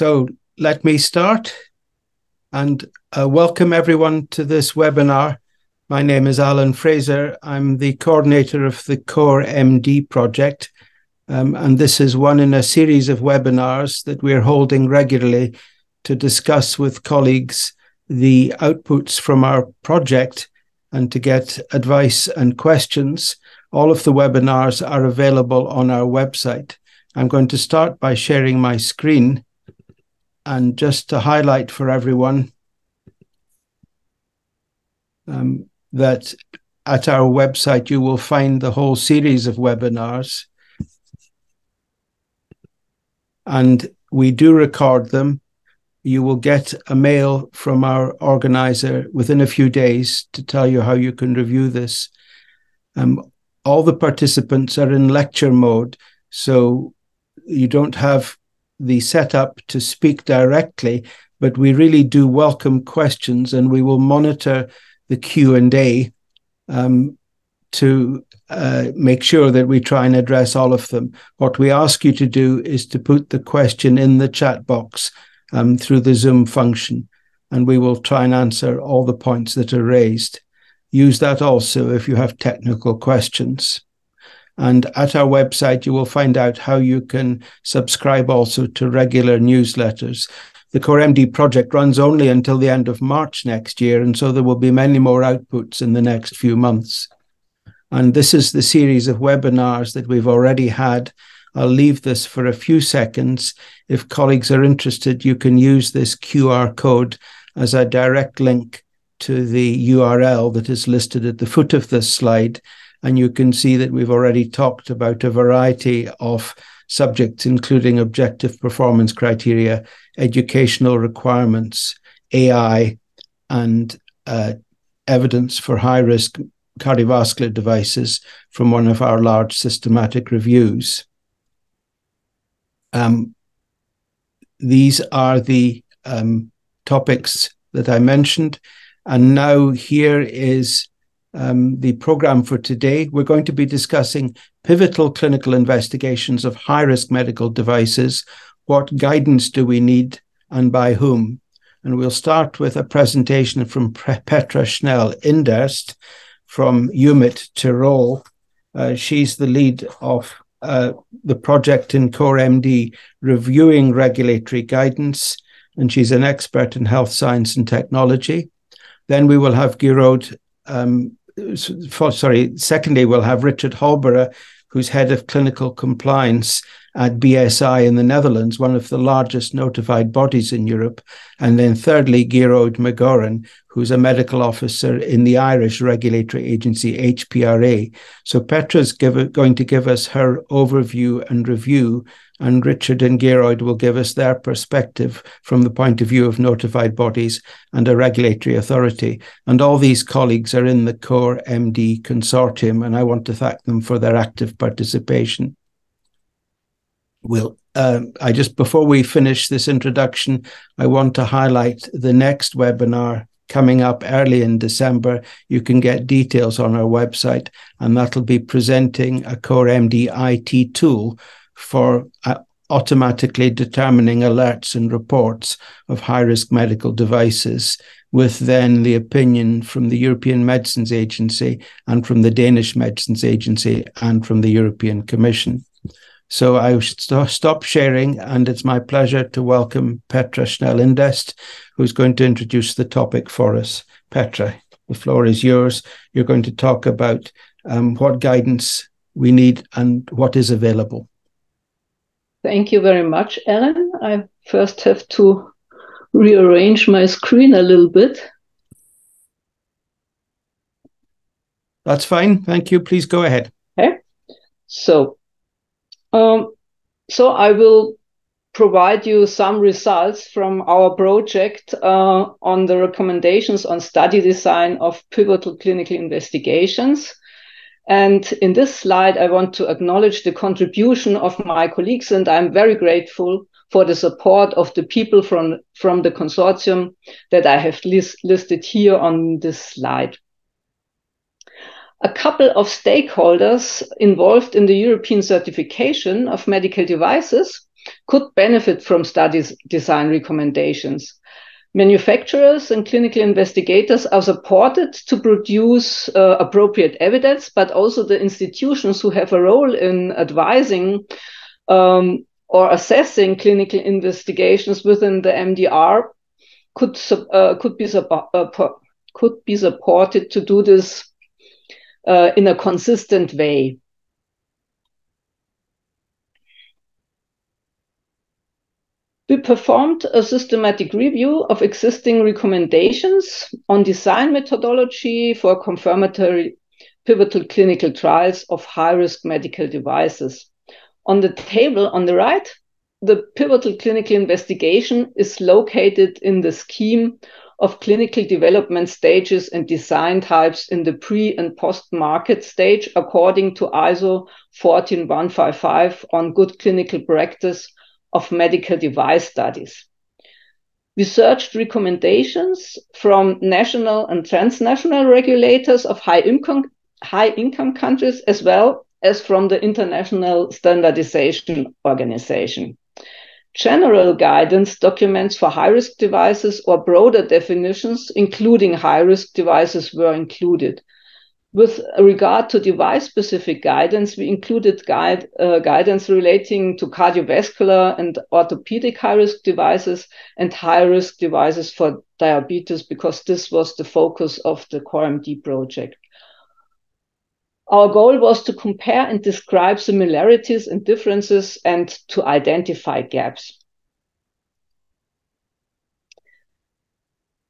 So let me start and uh, welcome everyone to this webinar. My name is Alan Fraser. I'm the coordinator of the Core MD project. Um, and this is one in a series of webinars that we're holding regularly to discuss with colleagues the outputs from our project and to get advice and questions. All of the webinars are available on our website. I'm going to start by sharing my screen and just to highlight for everyone um, that at our website you will find the whole series of webinars. And we do record them. You will get a mail from our organizer within a few days to tell you how you can review this. Um, all the participants are in lecture mode so you don't have the setup to speak directly, but we really do welcome questions, and we will monitor the Q and A um, to uh, make sure that we try and address all of them. What we ask you to do is to put the question in the chat box um, through the Zoom function, and we will try and answer all the points that are raised. Use that also if you have technical questions. And at our website, you will find out how you can subscribe also to regular newsletters. The CoreMD project runs only until the end of March next year, and so there will be many more outputs in the next few months. And this is the series of webinars that we've already had. I'll leave this for a few seconds. If colleagues are interested, you can use this QR code as a direct link to the URL that is listed at the foot of this slide and you can see that we've already talked about a variety of subjects, including objective performance criteria, educational requirements, AI, and uh, evidence for high risk cardiovascular devices from one of our large systematic reviews. Um, these are the um, topics that I mentioned. And now here is um, the program for today. We're going to be discussing pivotal clinical investigations of high risk medical devices. What guidance do we need and by whom? And we'll start with a presentation from Petra Schnell-Inderst from UMIT Tirol. Uh, she's the lead of uh, the project in CoreMD reviewing regulatory guidance, and she's an expert in health science and technology. Then we will have Gearoid um, for, sorry, secondly, we'll have Richard Holborow, who's head of clinical compliance at BSI in the Netherlands, one of the largest notified bodies in Europe. And then thirdly, Gearoid McGauran, who's a medical officer in the Irish regulatory agency HPRA. So Petra's give, going to give us her overview and review and Richard and Gearoid will give us their perspective from the point of view of notified bodies and a regulatory authority. And all these colleagues are in the Core MD consortium, and I want to thank them for their active participation. Will um, I just before we finish this introduction, I want to highlight the next webinar coming up early in December. You can get details on our website, and that'll be presenting a Core MD IT tool for uh, automatically determining alerts and reports of high risk medical devices, with then the opinion from the European Medicines Agency and from the Danish Medicines Agency and from the European Commission. So I should st- stop sharing, and it's my pleasure to welcome Petra Schnell-Inderst, who's going to introduce the topic for us. Petra, the floor is yours. You're going to talk about um, what guidance we need and what is available. Thank you very much, Ellen. I first have to rearrange my screen a little bit. That's fine. Thank you. Please go ahead. Okay. So, um, so I will provide you some results from our project uh, on the recommendations on study design of pivotal clinical investigations. And in this slide, I want to acknowledge the contribution of my colleagues, and I'm very grateful for the support of the people from, from the consortium that I have list, listed here on this slide. A couple of stakeholders involved in the European certification of medical devices could benefit from studies design recommendations. Manufacturers and clinical investigators are supported to produce uh, appropriate evidence, but also the institutions who have a role in advising um, or assessing clinical investigations within the MDR could uh, could be uh, could be supported to do this uh, in a consistent way. We performed a systematic review of existing recommendations on design methodology for confirmatory pivotal clinical trials of high-risk medical devices. On the table on the right, the pivotal clinical investigation is located in the scheme of clinical development stages and design types in the pre and post market stage according to ISO 14155 on good clinical practice of medical device studies. We searched recommendations from national and transnational regulators of high income, high income countries as well as from the International Standardization Organization. General guidance documents for high risk devices or broader definitions, including high risk devices, were included. With regard to device-specific guidance, we included guide, uh, guidance relating to cardiovascular and orthopedic high-risk devices and high-risk devices for diabetes because this was the focus of the CORE-MD project. Our goal was to compare and describe similarities and differences and to identify gaps.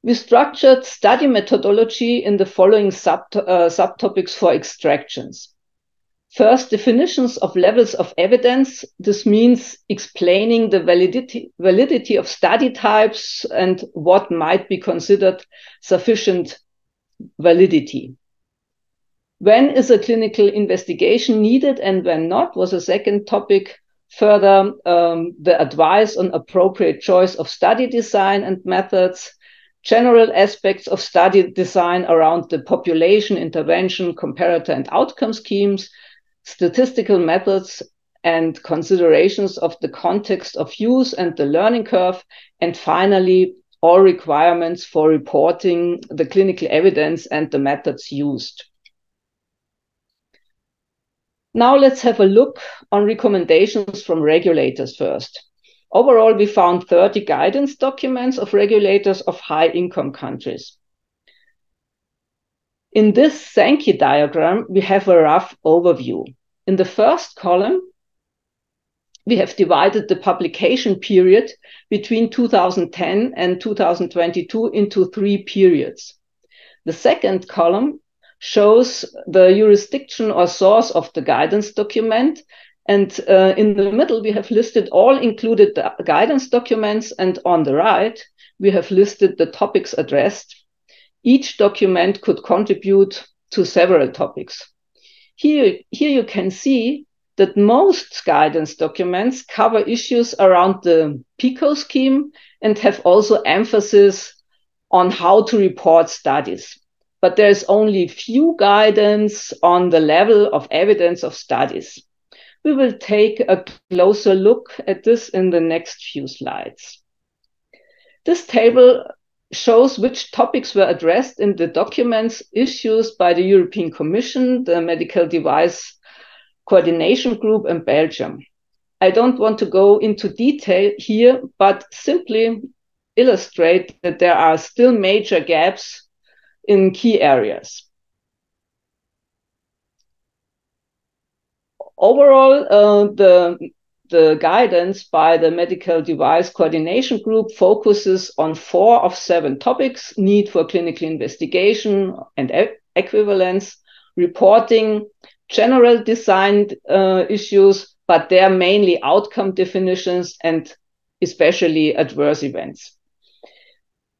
We structured study methodology in the following sub, uh, subtopics for extractions. First, definitions of levels of evidence. This means explaining the validity, validity of study types and what might be considered sufficient validity. When is a clinical investigation needed and when not was a second topic. Further, um, the advice on appropriate choice of study design and methods general aspects of study design around the population intervention, comparator and outcome schemes, statistical methods and considerations of the context of use and the learning curve, and finally, all requirements for reporting the clinical evidence and the methods used. Now let's have a look on recommendations from regulators first. Overall, we found 30 guidance documents of regulators of high income countries. In this Sankey diagram, we have a rough overview. In the first column, we have divided the publication period between 2010 and 2022 into three periods. The second column shows the jurisdiction or source of the guidance document and uh, in the middle, we have listed all included guidance documents. And on the right, we have listed the topics addressed. Each document could contribute to several topics. Here, here you can see that most guidance documents cover issues around the PICO scheme and have also emphasis on how to report studies. But there's only few guidance on the level of evidence of studies. We will take a closer look at this in the next few slides. This table shows which topics were addressed in the documents issued by the European Commission, the Medical Device Coordination Group in Belgium. I don't want to go into detail here, but simply illustrate that there are still major gaps in key areas. Overall, uh, the the guidance by the Medical Device Coordination Group focuses on four of seven topics need for clinical investigation and e equivalence, reporting, general design uh, issues, but they're mainly outcome definitions and especially adverse events.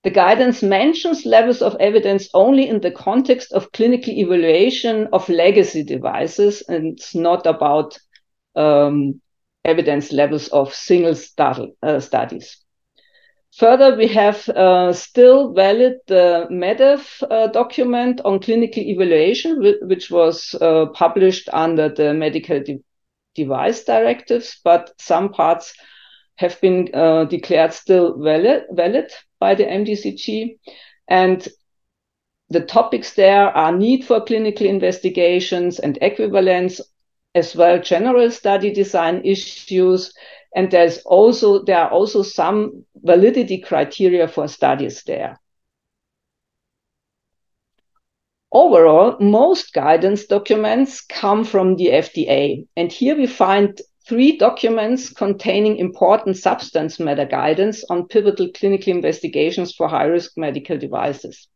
The guidance mentions levels of evidence only in the context of clinical evaluation of legacy devices, and it's not about um, evidence levels of single uh, studies. Further, we have uh, still valid the MEDDEV uh, document on clinical evaluation, which was uh, published under the medical de device directives, but some parts have been uh, declared still valid, valid by the MDCG. And the topics there are need for clinical investigations and equivalence, as well general study design issues. And there's also there are also some validity criteria for studies there. Overall, most guidance documents come from the FDA. And here we find three documents containing important substance matter guidance on pivotal clinical investigations for high risk medical devices.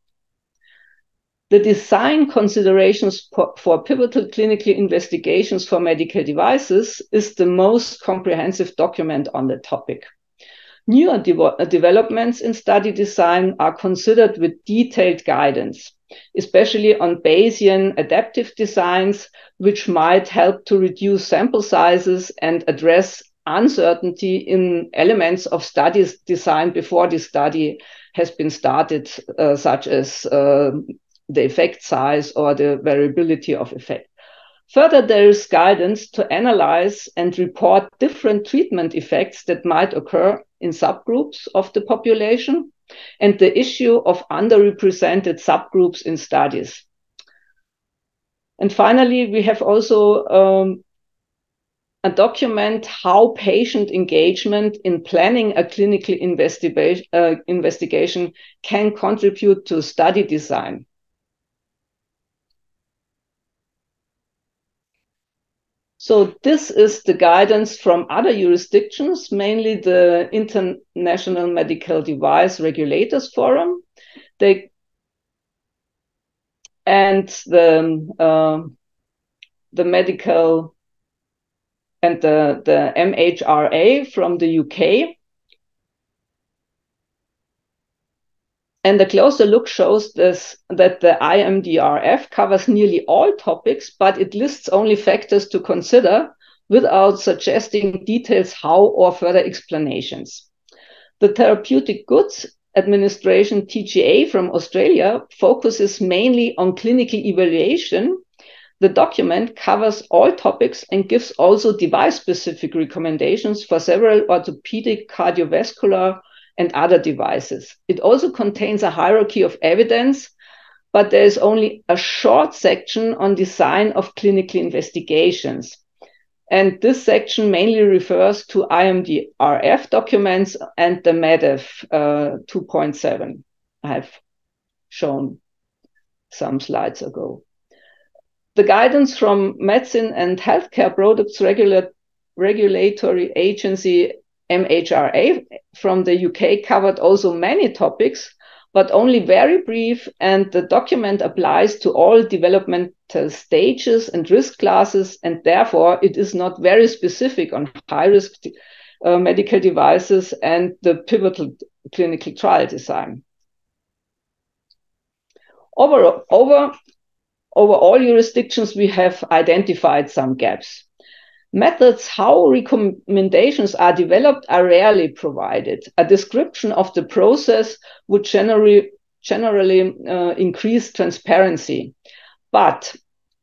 The design considerations for pivotal clinical investigations for medical devices is the most comprehensive document on the topic. Newer de developments in study design are considered with detailed guidance especially on Bayesian adaptive designs, which might help to reduce sample sizes and address uncertainty in elements of studies design before the study has been started, uh, such as uh, the effect size or the variability of effect. Further, there is guidance to analyze and report different treatment effects that might occur in subgroups of the population and the issue of underrepresented subgroups in studies. And finally, we have also um, a document how patient engagement in planning a clinical uh, investigation can contribute to study design. So this is the guidance from other jurisdictions, mainly the International Medical Device Regulators Forum. They and the uh, the medical and the the MHRA from the UK And a closer look shows this, that the IMDRF covers nearly all topics, but it lists only factors to consider without suggesting details how or further explanations. The Therapeutic Goods Administration TGA from Australia focuses mainly on clinical evaluation. The document covers all topics and gives also device specific recommendations for several orthopedic, cardiovascular, and other devices. It also contains a hierarchy of evidence, but there is only a short section on design of clinical investigations. And this section mainly refers to IMDRF documents and the MEDDEV uh, 2.7 I have shown some slides ago. The guidance from Medicine and Healthcare Products Regula Regulatory Agency MHRA from the UK covered also many topics, but only very brief, and the document applies to all developmental stages and risk classes, and therefore it is not very specific on high risk uh, medical devices and the pivotal clinical trial design. Over, over, over all jurisdictions, we have identified some gaps. Methods how recommendations are developed are rarely provided. A description of the process would generally, generally uh, increase transparency. But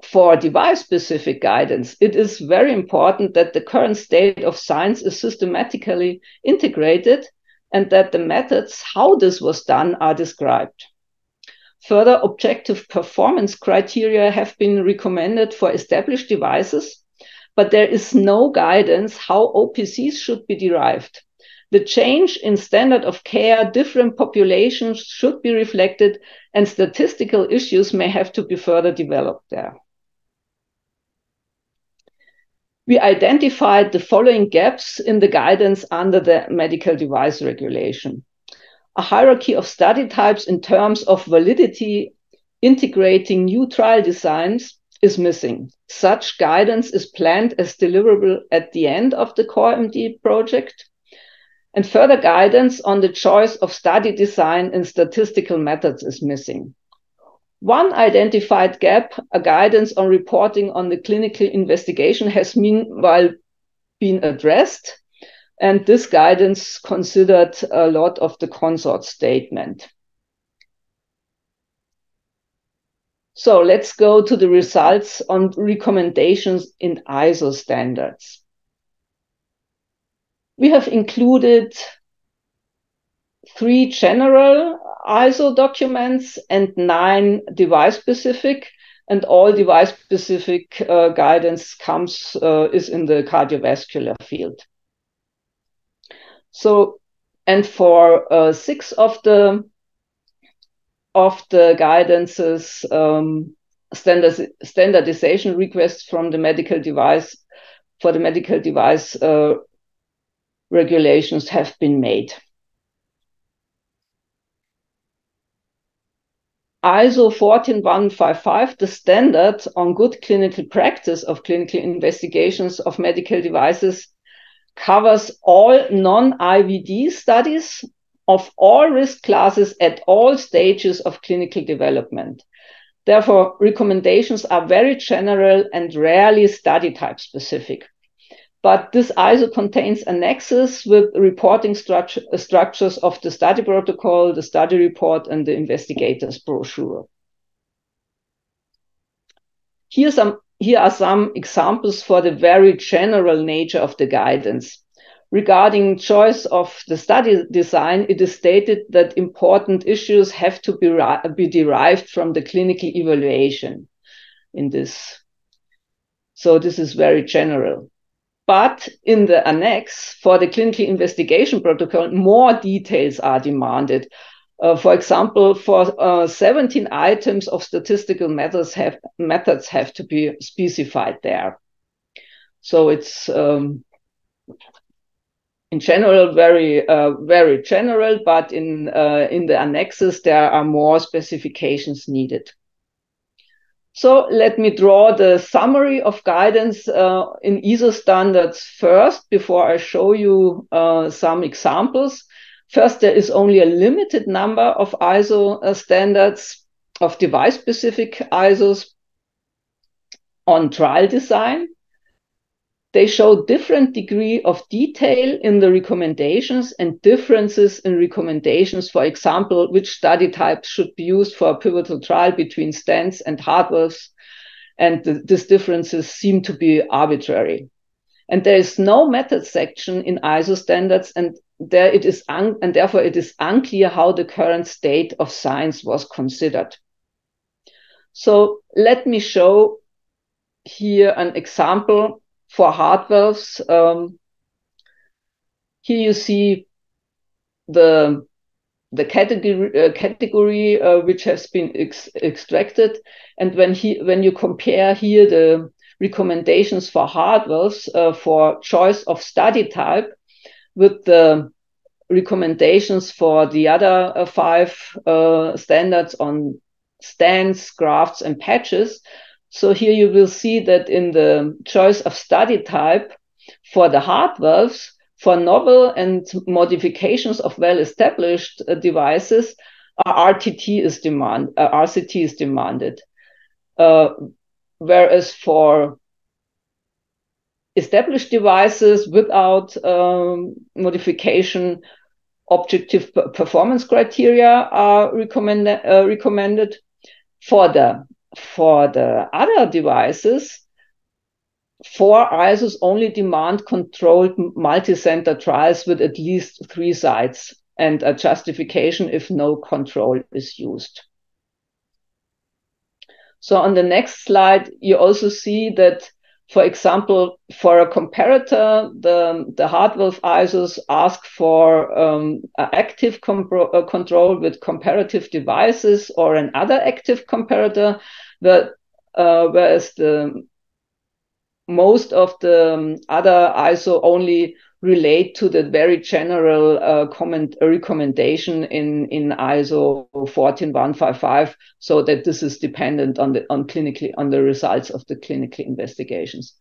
for device specific guidance, it is very important that the current state of science is systematically integrated and that the methods how this was done are described. Further objective performance criteria have been recommended for established devices but there is no guidance how OPCs should be derived. The change in standard of care, different populations should be reflected, and statistical issues may have to be further developed there. We identified the following gaps in the guidance under the medical device regulation. A hierarchy of study types in terms of validity, integrating new trial designs, is missing. Such guidance is planned as deliverable at the end of the Core MD project. And further guidance on the choice of study design and statistical methods is missing. One identified gap, a guidance on reporting on the clinical investigation, has meanwhile been addressed. And this guidance considered a lot of the consort statement. So let's go to the results on recommendations in ISO standards. we have included three general ISO documents and nine device specific and all device specific uh, guidance comes uh, is in the cardiovascular field. So, and for uh, six of the of the guidances, um, standard, standardization requests from the medical device for the medical device uh, regulations have been made. ISO 14155, the standard on good clinical practice of clinical investigations of medical devices, covers all non-IVD studies of all risk classes at all stages of clinical development. Therefore, recommendations are very general and rarely study type specific. But this ISO contains annexes with reporting structure, structures of the study protocol, the study report, and the investigator's brochure. Here, some, here are some examples for the very general nature of the guidance. Regarding choice of the study design, it is stated that important issues have to be, be derived from the clinical evaluation in this. So this is very general. But in the annex for the clinical investigation protocol, more details are demanded. Uh, for example, for uh, 17 items of statistical methods have methods have to be specified there. So it's um, in general very uh, very general, but in uh, in the annexes there are more specifications needed. So let me draw the summary of guidance uh, in ISO standards first before I show you uh, some examples. First, there is only a limited number of ISO uh, standards of device specific ISOs on trial design. They show different degree of detail in the recommendations and differences in recommendations. For example, which study types should be used for a pivotal trial between stents and heart valves. And th these differences seem to be arbitrary. And there is no method section in ISO standards, and there it is and therefore it is unclear how the current state of science was considered. So let me show here an example for heart valves. Um, here you see the the category uh, category uh, which has been ex extracted, and when he when you compare here the recommendations for heart valves uh, for choice of study type with the recommendations for the other uh, five uh, standards on stents, grafts, and patches, so here you will see that in the choice of study type for the heart valves, for novel and modifications of well-established uh, devices, RTT is demand, uh, RCT is demanded. Uh, whereas for established devices without um, modification, objective performance criteria are recommend, uh, recommended. For the for the other devices, four ISOs only demand controlled multi-center trials with at least three sites and a justification if no control is used. So on the next slide, you also see that, for example, for a comparator, the, the heart valve ISOs ask for um, active control with comparative devices or another active comparator but uh, whereas the most of the um, other ISO only relate to the very general uh, comment recommendation in in ISO 14155 so that this is dependent on the on clinically on the results of the clinical investigations.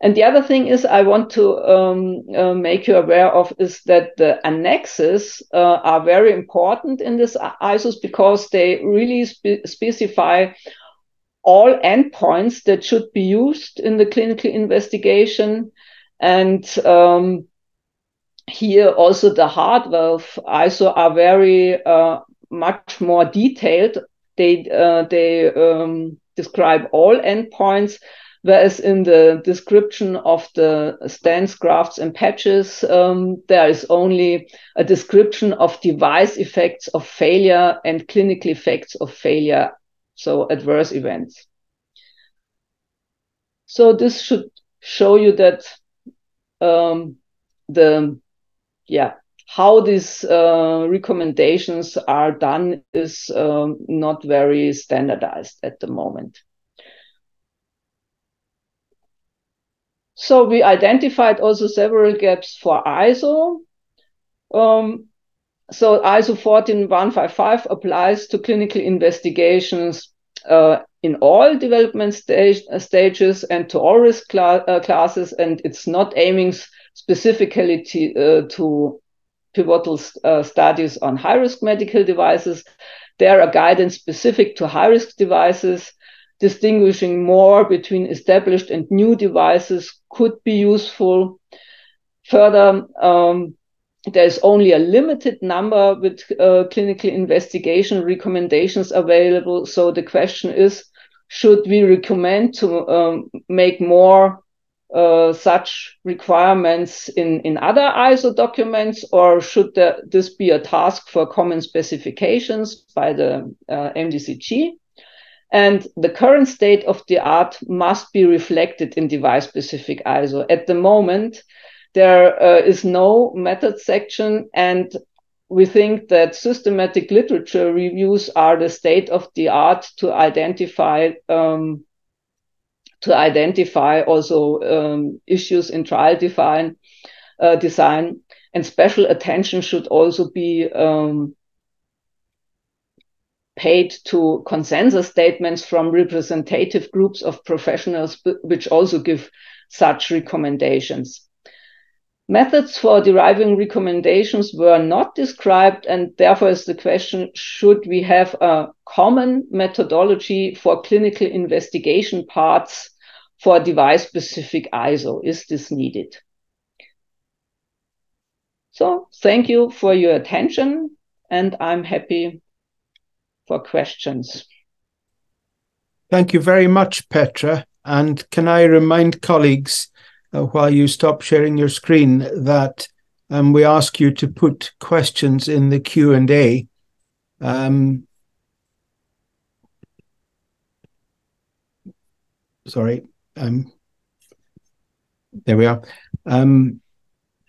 And the other thing is I want to um, uh, make you aware of is that the annexes uh, are very important in this ISOs because they really spe specify all endpoints that should be used in the clinical investigation. And um, here also the heart valve ISO are very uh, much more detailed. They uh, they um, describe all endpoints, Whereas in the description of the stents grafts and patches, um, there is only a description of device effects of failure and clinical effects of failure, so adverse events. So this should show you that um, the yeah how these uh, recommendations are done is um, not very standardized at the moment. So we identified also several gaps for ISO. Um, so ISO 14155 applies to clinical investigations uh, in all development stage, uh, stages and to all risk cl uh, classes, and it's not aiming specifically to, uh, pivotal uh, studies on high risk medical devices. There are guidance specific to high risk devices distinguishing more between established and new devices could be useful. Further, um, there's only a limited number with uh, clinical investigation recommendations available. So the question is, should we recommend to um, make more uh, such requirements in, in other ISO documents, or should there, this be a task for common specifications by the uh, MDCG? And the current state of the art must be reflected in device specific ISO. At the moment, there uh, is no method section, and we think that systematic literature reviews are the state of the art to identify um, to identify also um, issues in trial uh, design, and special attention should also be um, paid to consensus statements from representative groups of professionals, which also give such recommendations. Methods for deriving recommendations were not described, and therefore is the question, should we have a common methodology for clinical investigation parts for device-specific ISO? Is this needed? So thank you for your attention, and I'm happy for questions. Thank you very much, Petra. And can I remind colleagues, uh, while you stop sharing your screen, that um, we ask you to put questions in the Q and A. Um, sorry, um, there we are. Um,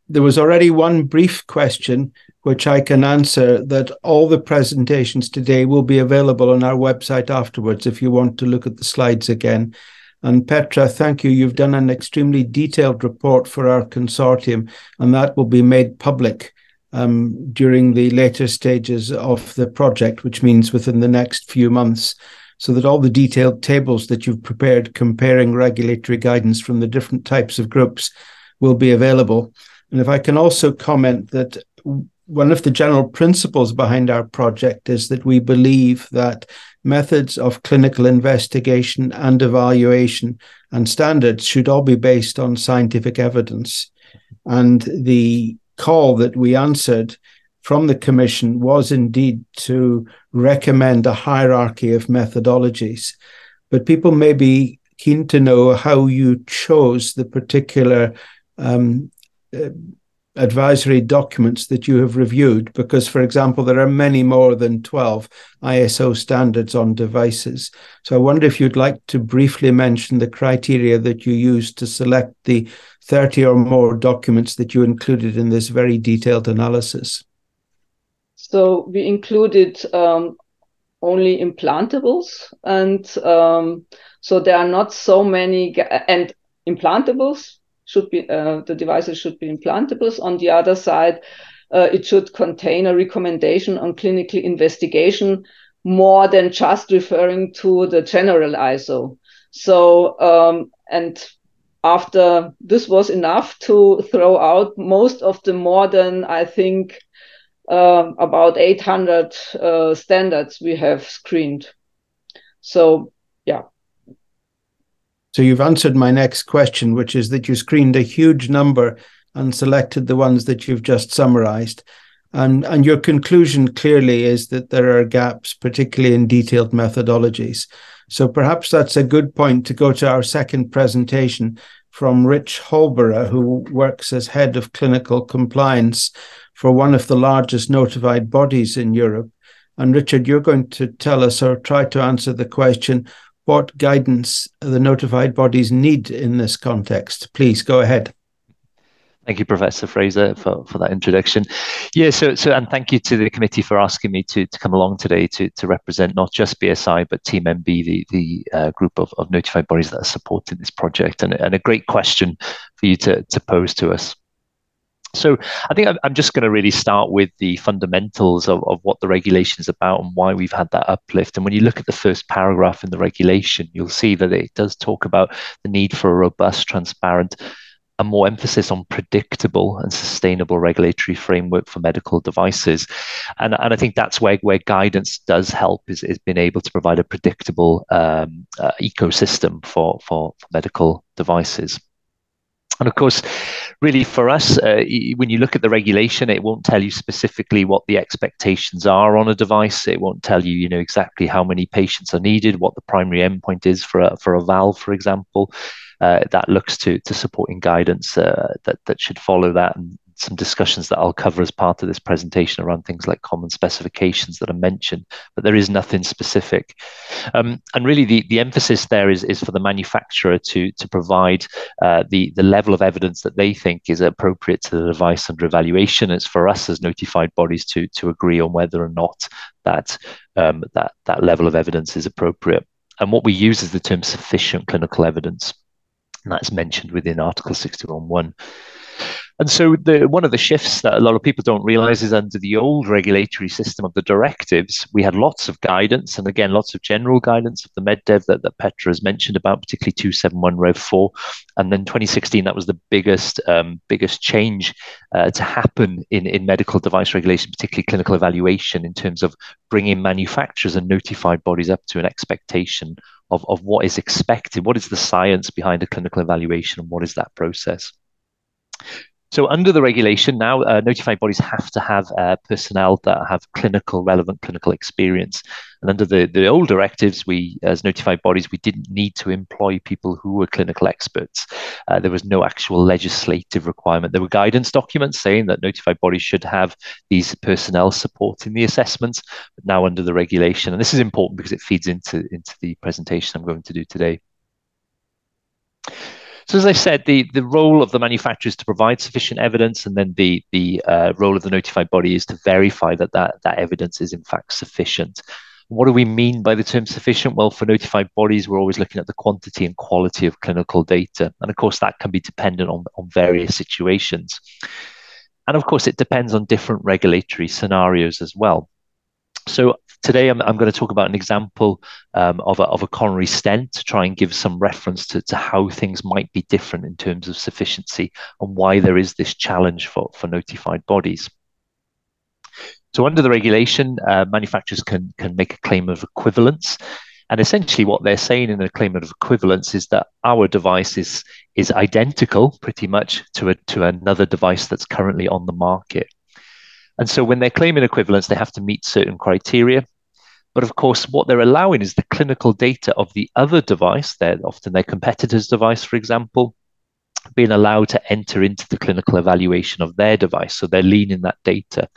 there was already one brief question which I can answer that all the presentations today will be available on our website afterwards if you want to look at the slides again. And Petra, thank you. You've done an extremely detailed report for our consortium, and that will be made public um, during the later stages of the project, which means within the next few months, so that all the detailed tables that you've prepared comparing regulatory guidance from the different types of groups will be available. And if I can also comment that one of the general principles behind our project is that we believe that methods of clinical investigation and evaluation and standards should all be based on scientific evidence. And the call that we answered from the Commission was indeed to recommend a hierarchy of methodologies. But people may be keen to know how you chose the particular um, uh, advisory documents that you have reviewed? Because, for example, there are many more than 12 ISO standards on devices. So I wonder if you'd like to briefly mention the criteria that you used to select the 30 or more documents that you included in this very detailed analysis. So we included um, only implantables, and um, so there are not so many, and implantables should be uh, the devices should be implantables. On the other side, uh, it should contain a recommendation on clinical investigation more than just referring to the general ISO. So um, and after this was enough to throw out most of the more than I think uh, about 800 uh, standards we have screened. So yeah, so you've answered my next question, which is that you screened a huge number and selected the ones that you've just summarized. And, and your conclusion clearly is that there are gaps, particularly in detailed methodologies. So perhaps that's a good point to go to our second presentation from Rich Holborow, who works as head of clinical compliance for one of the largest notified bodies in Europe. And Richard, you're going to tell us or try to answer the question what guidance the notified bodies need in this context. Please go ahead. Thank you, Professor Fraser, for, for that introduction. Yeah, so so and thank you to the committee for asking me to, to come along today to, to represent not just BSI but Team NB, the the uh, group of, of notified bodies that are supporting this project, and, and a great question for you to, to pose to us. So I think I'm just going to really start with the fundamentals of, of what the regulation is about and why we've had that uplift. And when you look at the first paragraph in the regulation, you'll see that it does talk about the need for a robust, transparent, a more emphasis on predictable and sustainable regulatory framework for medical devices. And, and I think that's where, where guidance does help is, is being able to provide a predictable um, uh, ecosystem for, for, for medical devices. And of course, really for us, uh, when you look at the regulation, it won't tell you specifically what the expectations are on a device. It won't tell you, you know, exactly how many patients are needed, what the primary endpoint is for a, for a valve, for example uh, that looks to to supporting guidance uh, that that should follow that and some discussions that I'll cover as part of this presentation around things like common specifications that are mentioned, but there is nothing specific. Um, and really, the, the emphasis there is, is for the manufacturer to, to provide uh, the, the level of evidence that they think is appropriate to the device under evaluation. It's for us as notified bodies to, to agree on whether or not that, um, that, that level of evidence is appropriate. And what we use is the term sufficient clinical evidence. And that's mentioned within Article 61.1. And so the one of the shifts that a lot of people don't realize is under the old regulatory system of the directives, we had lots of guidance and again lots of general guidance of the MedDev that, that Petra has mentioned about, particularly 271 Rev 4. And then 2016, that was the biggest um, biggest change uh, to happen in, in medical device regulation, particularly clinical evaluation, in terms of bringing manufacturers and notified bodies up to an expectation of, of what is expected, what is the science behind a clinical evaluation, and what is that process. So, under the regulation now, uh, notified bodies have to have uh, personnel that have clinical, relevant clinical experience. And under the, the old directives, we, as notified bodies, we didn't need to employ people who were clinical experts. Uh, there was no actual legislative requirement. There were guidance documents saying that notified bodies should have these personnel supporting the assessments. But now, under the regulation, and this is important because it feeds into, into the presentation I'm going to do today. So as I said, the, the role of the manufacturer is to provide sufficient evidence, and then the the uh, role of the notified body is to verify that, that that evidence is in fact sufficient. What do we mean by the term sufficient? Well, for notified bodies, we're always looking at the quantity and quality of clinical data. And of course, that can be dependent on, on various situations. And of course, it depends on different regulatory scenarios as well. So today I'm, I'm going to talk about an example um, of, a, of a coronary stent to try and give some reference to, to how things might be different in terms of sufficiency and why there is this challenge for, for notified bodies. So under the regulation, uh, manufacturers can, can make a claim of equivalence. And essentially what they're saying in a claim of equivalence is that our device is, is identical pretty much to, a, to another device that's currently on the market. And so when they're claiming equivalence, they have to meet certain criteria. But of course, what they're allowing is the clinical data of the other device, they're often their competitor's device, for example, being allowed to enter into the clinical evaluation of their device. So they're leaning that data.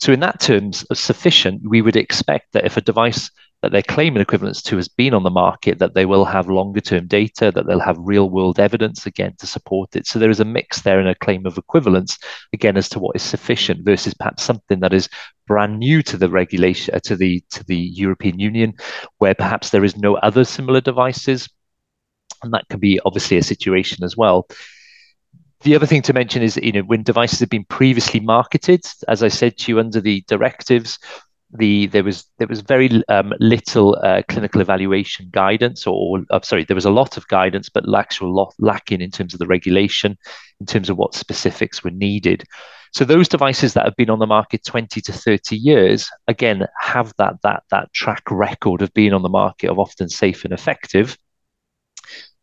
So in that terms sufficient, we would expect that if a device that they're claiming equivalence to has been on the market, that they will have longer term data, that they'll have real world evidence again to support it. So there is a mix there in a claim of equivalence, again, as to what is sufficient versus perhaps something that is brand new to the regulation, uh, to the to the European Union, where perhaps there is no other similar devices. And that can be obviously a situation as well. The other thing to mention is, you know, when devices have been previously marketed, as I said to you under the directives, the there was there was very um, little uh, clinical evaluation guidance, or uh, sorry, there was a lot of guidance, but actual lot lacking in terms of the regulation, in terms of what specifics were needed. So those devices that have been on the market 20 to 30 years, again, have that that that track record of being on the market of often safe and effective.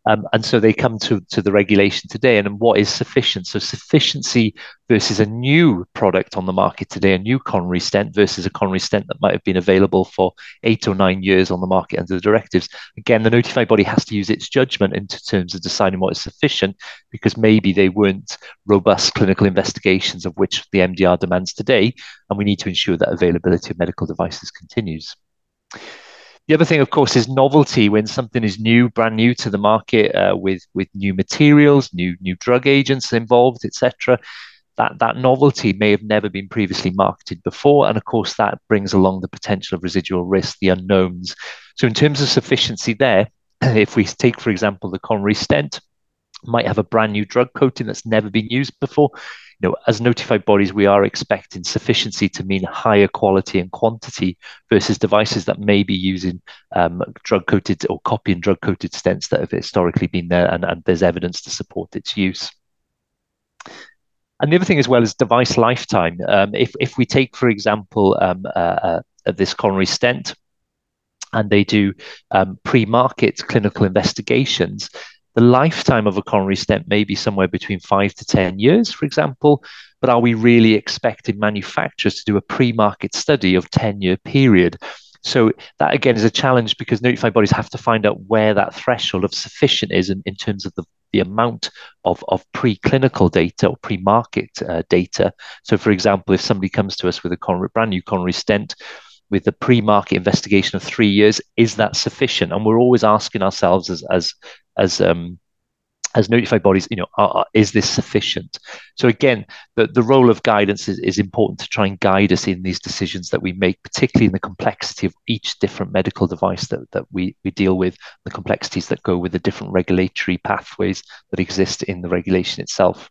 Um, and so they come to, to the regulation today and what is sufficient. So sufficiency versus a new product on the market today, a new coronary stent versus a coronary stent that might have been available for eight or nine years on the market under the directives. Again, the notified body has to use its judgment in terms of deciding what is sufficient because maybe they weren't robust clinical investigations of which the MDR demands today. And we need to ensure that availability of medical devices continues. The other thing, of course, is novelty. When something is new, brand new to the market, uh, with with new materials, new new drug agents involved, etc. That that novelty may have never been previously marketed before, and of course, that brings along the potential of residual risk, the unknowns. So, in terms of sufficiency, there, if we take, for example, the coronary stent, might have a brand new drug coating that's never been used before you know, as notified bodies, we are expecting sufficiency to mean higher quality and quantity versus devices that may be using um, drug coated or copying drug coated stents that have historically been there, and, and there's evidence to support its use. And the other thing as well is device lifetime. Um, if if we take, for example, um, uh, uh, this coronary stent, and they do um, pre-market clinical investigations, the lifetime of a coronary stent may be somewhere between five to 10 years, for example, but are we really expecting manufacturers to do a pre market study of 10 year period? So that again is a challenge because notified bodies have to find out where that threshold of sufficient is in, in terms of the, the amount of, of preclinical data or pre-market uh, data. So for example, if somebody comes to us with a coronary, brand new coronary stent, with the pre-market investigation of three years, is that sufficient? And we're always asking ourselves as as as um, as notified bodies, you know, are, are, is this sufficient? So again, the, the role of guidance is, is important to try and guide us in these decisions that we make, particularly in the complexity of each different medical device that, that we, we deal with, the complexities that go with the different regulatory pathways that exist in the regulation itself.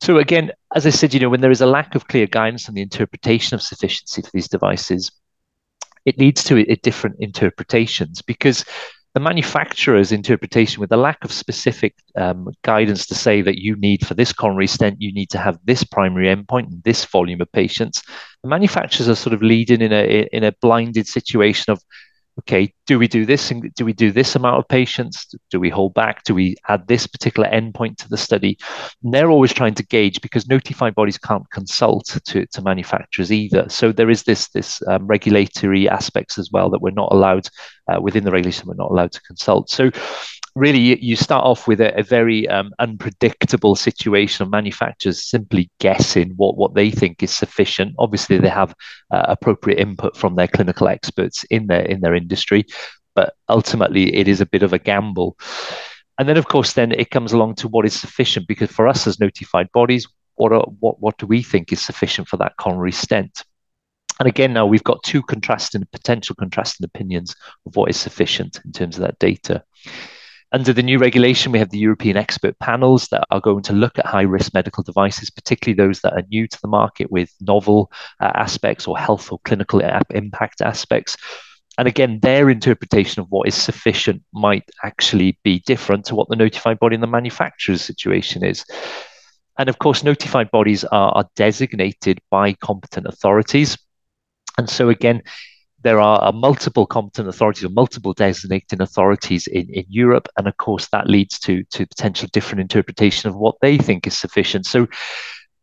So again, as I said, you know, when there is a lack of clear guidance on the interpretation of sufficiency for these devices, it leads to different interpretations because the manufacturer's interpretation with a lack of specific um, guidance to say that you need for this coronary stent you need to have this primary endpoint and this volume of patients the manufacturers are sort of leading in a in a blinded situation of okay, do we do this? And do we do this amount of patients? Do we hold back? Do we add this particular endpoint to the study? And they're always trying to gauge because notified bodies can't consult to, to manufacturers either. So there is this this um, regulatory aspects as well that we're not allowed uh, within the regulation. We're not allowed to consult. So really you start off with a, a very um, unpredictable situation of manufacturers simply guessing what, what they think is sufficient. Obviously, they have uh, appropriate input from their clinical experts in their in their industry, but ultimately it is a bit of a gamble. And then, of course, then it comes along to what is sufficient because for us as notified bodies, what are, what what do we think is sufficient for that coronary stent? And again, now we've got two contrasting potential contrasting opinions of what is sufficient in terms of that data. Under the new regulation, we have the European expert panels that are going to look at high risk medical devices, particularly those that are new to the market with novel uh, aspects or health or clinical impact aspects. And again, their interpretation of what is sufficient might actually be different to what the notified body and the manufacturer's situation is. And of course, notified bodies are, are designated by competent authorities. And so, again, there are multiple competent authorities or multiple designating authorities in, in Europe. And of course, that leads to, to potential different interpretation of what they think is sufficient. So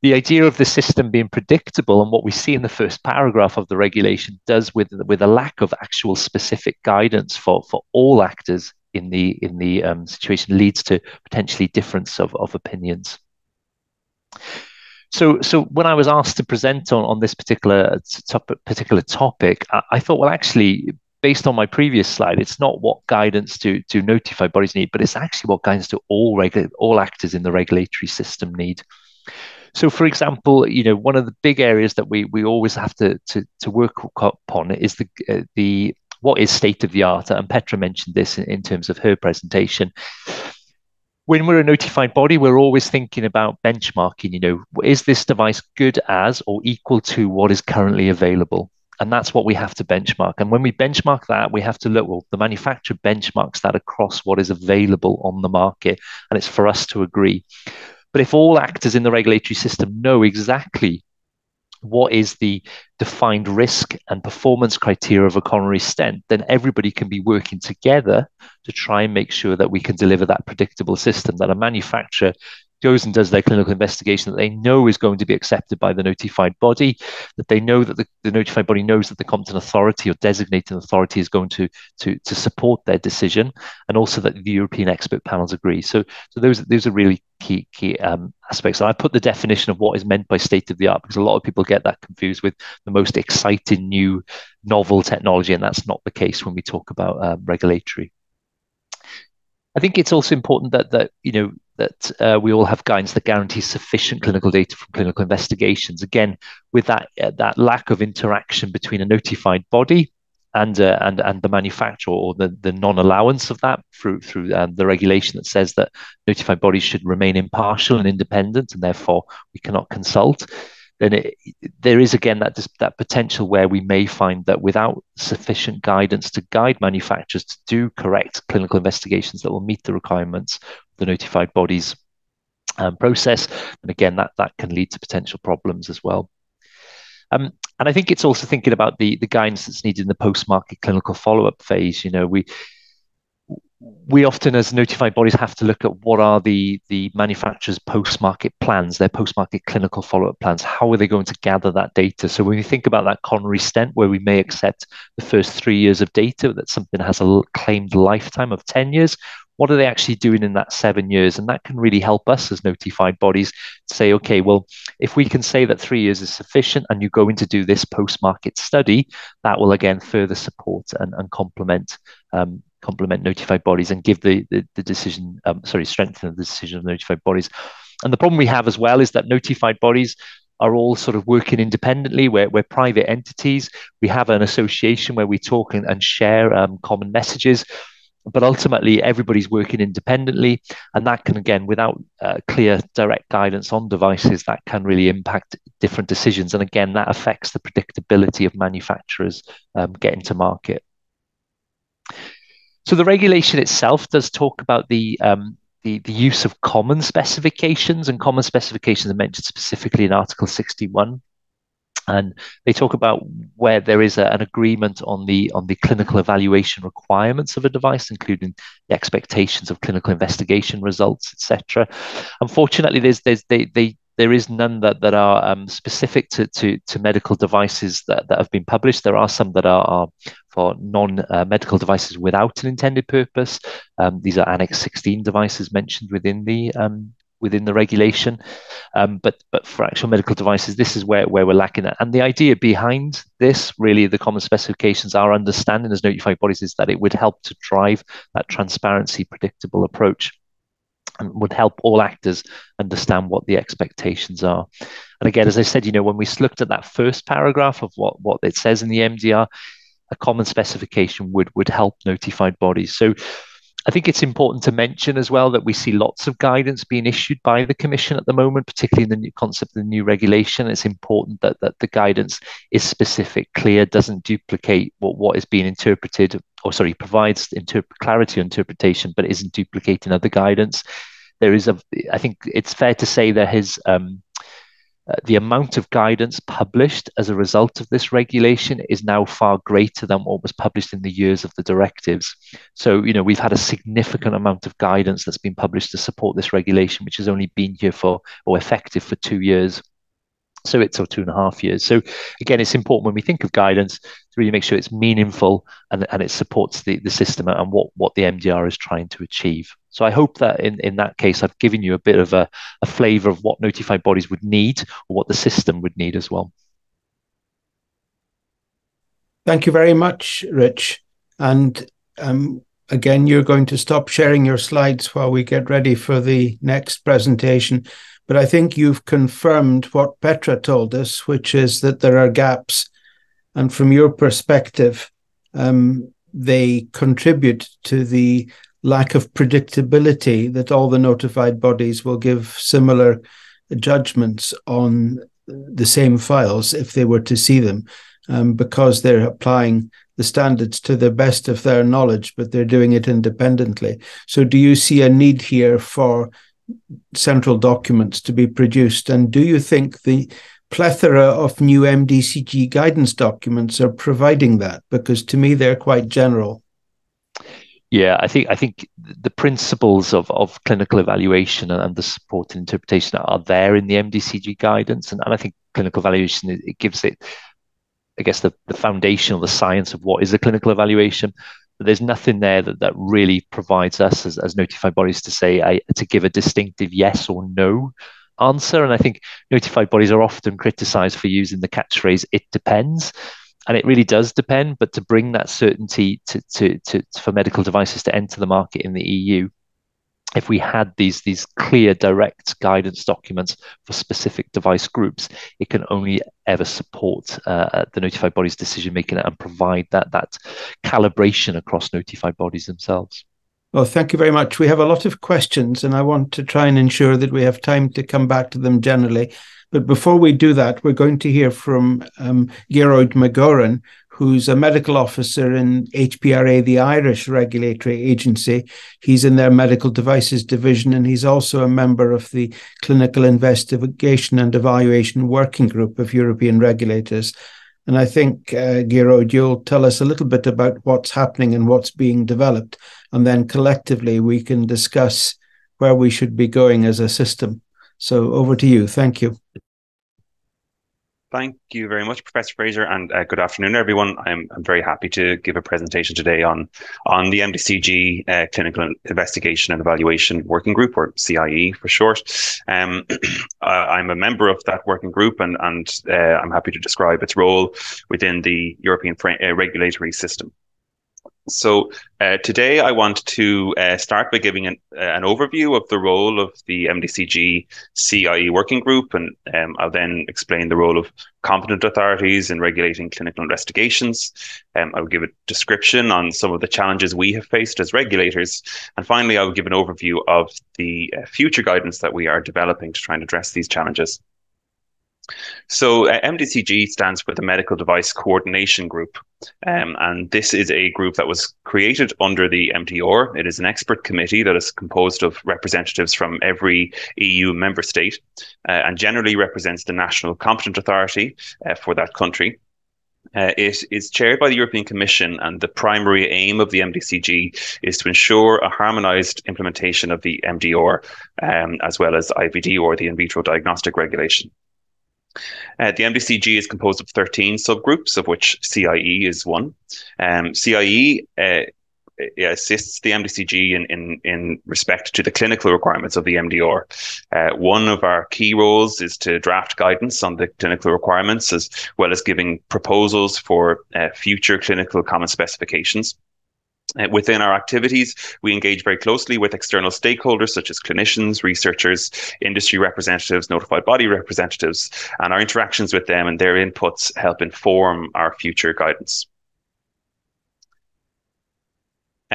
the idea of the system being predictable and what we see in the first paragraph of the regulation does with, with a lack of actual specific guidance for, for all actors in the in the um, situation leads to potentially difference of, of opinions. So, so when I was asked to present on, on this particular topic, particular topic, I, I thought, well, actually, based on my previous slide, it's not what guidance do do notified bodies need, but it's actually what guidance do all regu- all actors in the regulatory system need. So, for example, you know, one of the big areas that we we always have to to, to work upon is the uh, the what is state of the art, and Petra mentioned this in, in terms of her presentation when we're a notified body, we're always thinking about benchmarking. You know, is this device good as or equal to what is currently available? And that's what we have to benchmark. And when we benchmark that, we have to look, well, the manufacturer benchmarks that across what is available on the market. And it's for us to agree. But if all actors in the regulatory system know exactly what is the defined risk and performance criteria of a coronary stent, then everybody can be working together to try and make sure that we can deliver that predictable system that a manufacturer goes and does their clinical investigation that they know is going to be accepted by the notified body, that they know that the, the notified body knows that the competent authority or designated authority is going to, to, to support their decision, and also that the European expert panels agree. So, so those, those are really key, key um, aspects. And I put the definition of what is meant by state of the art because a lot of people get that confused with the most exciting new novel technology, and that's not the case when we talk about um, regulatory. I think it's also important that that you know that uh, we all have guidance that guarantees sufficient clinical data from clinical investigations. Again, with that uh, that lack of interaction between a notified body and uh, and and the manufacturer or the, the non-allowance of that through through um, the regulation that says that notified bodies should remain impartial and independent, and therefore we cannot consult then it, there is again that that potential where we may find that without sufficient guidance to guide manufacturers to do correct clinical investigations that will meet the requirements of the notified bodies um, process, and again that that can lead to potential problems as well. Um, and I think it's also thinking about the the guidance that's needed in the post market clinical follow up phase. You know, we we often as notified bodies have to look at what are the the manufacturers post-market plans their post-market clinical follow-up plans. How are they going to gather that data? So when we think about that coronary stent where we may accept the first three years of data that something has a claimed lifetime of 10 years what are they actually doing in that seven years? And that can really help us as notified bodies say okay well if we can say that three years is sufficient and you're going to do this post-market study that will again further support and, and complement um, complement notified bodies and give the, the, the decision, um, sorry, strengthen the decision of notified bodies. And the problem we have as well is that notified bodies are all sort of working independently. We're, we're private entities. We have an association where we talk and, and share um, common messages. But ultimately, everybody's working independently. And that can, again, without uh, clear direct guidance on devices, that can really impact different decisions. And again, that affects the predictability of manufacturers um, getting to market. So the regulation itself does talk about the um, the, the use of common specifications, and common specifications are mentioned specifically in Article 61 and they talk about where there is a, an agreement on the on the clinical evaluation requirements of a device, including the expectations of clinical investigation results, etc. Unfortunately, there's there's they they there is none that, that are um, specific to, to, to medical devices that, that have been published. There are some that are, are for non-medical uh, devices without an intended purpose. Um, these are Annex 16 devices mentioned within the um, within the regulation. Um, but but for actual medical devices, this is where, where we're lacking that. And the idea behind this, really, the common specifications, our understanding as notified bodies is that it would help to drive that transparency, predictable approach and would help all actors understand what the expectations are. And again, as I said, you know, when we looked at that first paragraph of what, what it says in the MDR, a common specification would would help notified bodies. So I think it's important to mention as well that we see lots of guidance being issued by the Commission at the moment, particularly in the new concept of the new regulation. It's important that, that the guidance is specific, clear, doesn't duplicate what, what is being interpreted, or sorry, provides interp- clarity of interpretation, but isn't duplicating other guidance. There is a, I think it's fair to say there has um, uh, the amount of guidance published as a result of this regulation is now far greater than what was published in the years of the directives. So, you know, we've had a significant amount of guidance that's been published to support this regulation, which has only been here for or effective for two years. So it's or two and a half years. So again, it's important when we think of guidance to really make sure it's meaningful and, and it supports the, the system and what, what the MDR is trying to achieve. So I hope that in, in that case, I've given you a bit of a, a flavor of what notified bodies would need or what the system would need as well. Thank you very much, Rich. And um, again, you're going to stop sharing your slides while we get ready for the next presentation. But I think you've confirmed what Petra told us, which is that there are gaps. And from your perspective, um, they contribute to the lack of predictability that all the notified bodies will give similar judgments on the same files if they were to see them um, because they're applying the standards to the best of their knowledge, but they're doing it independently. So, do you see a need here for central documents to be produced? And do you think the plethora of new MDCG guidance documents are providing that? Because to me, they're quite general. Yeah, I think I think the principles of, of clinical evaluation and the support and interpretation are there in the MDCG guidance, and, and I think clinical evaluation it, it gives it, I guess, the, the foundation or the science of what is a clinical evaluation. But there's nothing there that, that really provides us as, as notified bodies to say I, to give a distinctive yes or no answer. And I think notified bodies are often criticised for using the catchphrase "it depends." and it really does depend. But to bring that certainty to, to, to, for medical devices to enter the market in the EU, if we had these these clear direct guidance documents for specific device groups, it can only ever support uh, the notified bodies decision making and provide that that calibration across notified bodies themselves. Well, thank you very much. We have a lot of questions, and I want to try and ensure that we have time to come back to them generally. But before we do that, we're going to hear from um, Gearoid McGauran, who's a medical officer in HPRA, the Irish regulatory agency. He's in their medical devices division, and he's also a member of the Clinical Investigation and Evaluation Working Group of European regulators. And I think, uh, Gearoid, you'll tell us a little bit about what's happening and what's being developed. And then collectively, we can discuss where we should be going as a system. So over to you. Thank you. Thank you very much, Professor Fraser, and uh, good afternoon, everyone. I'm, I'm very happy to give a presentation today on on the MDCG uh, Clinical Investigation and Evaluation Working Group, or CIE for short. Um, I'm a member of that working group, and and uh, I'm happy to describe its role within the European uh, regulatory system. So uh, today I want to uh, start by giving an, uh, an overview of the role of the MDCG CIE working group, and um, I'll then explain the role of competent authorities in regulating clinical investigations. Um, I will give a description on some of the challenges we have faced as regulators, and finally I will give an overview of the uh, future guidance that we are developing to try and address these challenges. So uh, MDCG stands for the Medical Device Coordination Group, um, and this is a group that was created under the MDR. It is an expert committee that is composed of representatives from every EU member state, uh, and generally represents the national competent authority uh, for that country. Uh, it is chaired by the European Commission, and the primary aim of the MDCG is to ensure a harmonised implementation of the MDR, um, as well as IVD or the in vitro diagnostic regulation. Uh, the MDCG is composed of 13 subgroups, of which CIE is one. Um, CIE uh, assists the MDCG in, in, in respect to the clinical requirements of the MDR. Uh, one of our key roles is to draft guidance on the clinical requirements, as well as giving proposals for uh, future clinical common specifications. Uh, within our activities, we engage very closely with external stakeholders such as clinicians, researchers, industry representatives, notified body representatives, and our interactions with them and their inputs help inform our future guidance.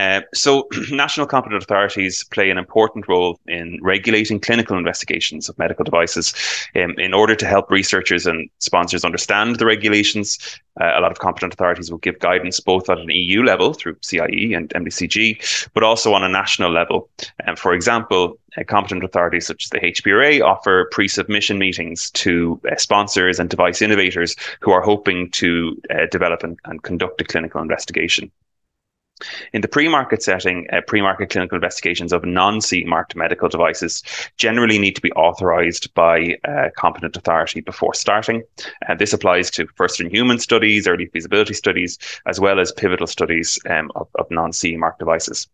Uh, so, national competent authorities play an important role in regulating clinical investigations of medical devices. Um, in order to help researchers and sponsors understand the regulations, uh, a lot of competent authorities will give guidance both at an EU level through CIE and MDCG, but also on a national level. Um, for example, uh, competent authorities such as the HPRA offer pre submission meetings to uh, sponsors and device innovators who are hoping to uh, develop and, and conduct a clinical investigation. In the pre-market setting, uh, pre-market clinical investigations of non-CE marked medical devices generally need to be authorized by a competent authority before starting. Uh, this applies to first-in-human studies, early feasibility studies, as well as pivotal studies um, of, of non-CE marked devices.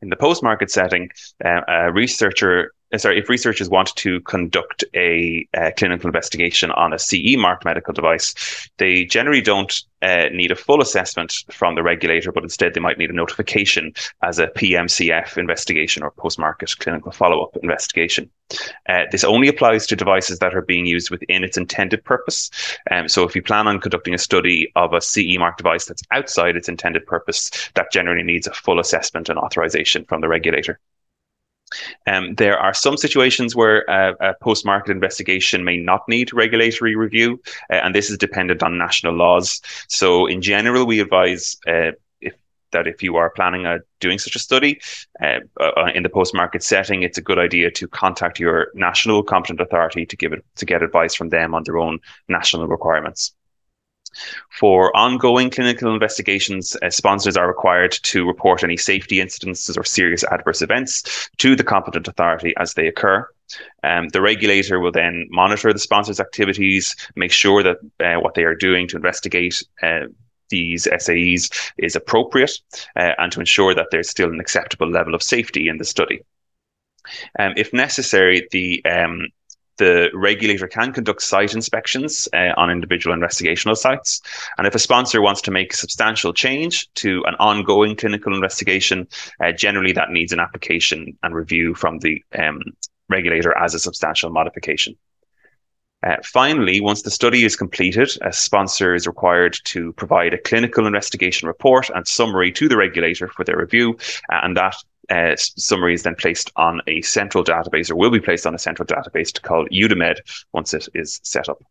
In the post-market setting, uh, a researcher uh, sorry, if researchers want to conduct a, a, clinical investigation on a CE marked medical device, they generally don't uh, need a full assessment from the regulator, but instead they might need a notification as a PMCF investigation or post market clinical follow up investigation. Uh, this only applies to devices that are being used within its intended purpose. Um, so if you plan on conducting a study of a CE marked device that's outside its intended purpose, that generally needs a full assessment and authorization from the regulator. Um, there are some situations where uh, a post market investigation may not need regulatory review, uh, and this is dependent on national laws. So, in general, we advise uh, if that if you are planning on doing such a study uh, uh, in the post-market setting, it's a good idea to contact your national competent authority to give it to get advice from them on their own national requirements. For ongoing clinical investigations, uh, sponsors are required to report any safety incidences or serious adverse events to the competent authority as they occur. Um, the regulator will then monitor the sponsor's activities, make sure that uh, what they are doing to investigate uh, these SAEs is appropriate, uh, and to ensure that there's still an acceptable level of safety in the study. Um, if necessary, the um, the regulator can conduct site inspections uh, on individual investigational sites. And if a sponsor wants to make a substantial change to an ongoing clinical investigation, uh, generally that needs an application and review from the um, regulator as a substantial modification. Uh, finally, once the study is completed, a sponsor is required to provide a clinical investigation report and summary to the regulator for their review, uh, and that summary is then placed on a central database or will be placed on a central database called EUDAMED once it is set up.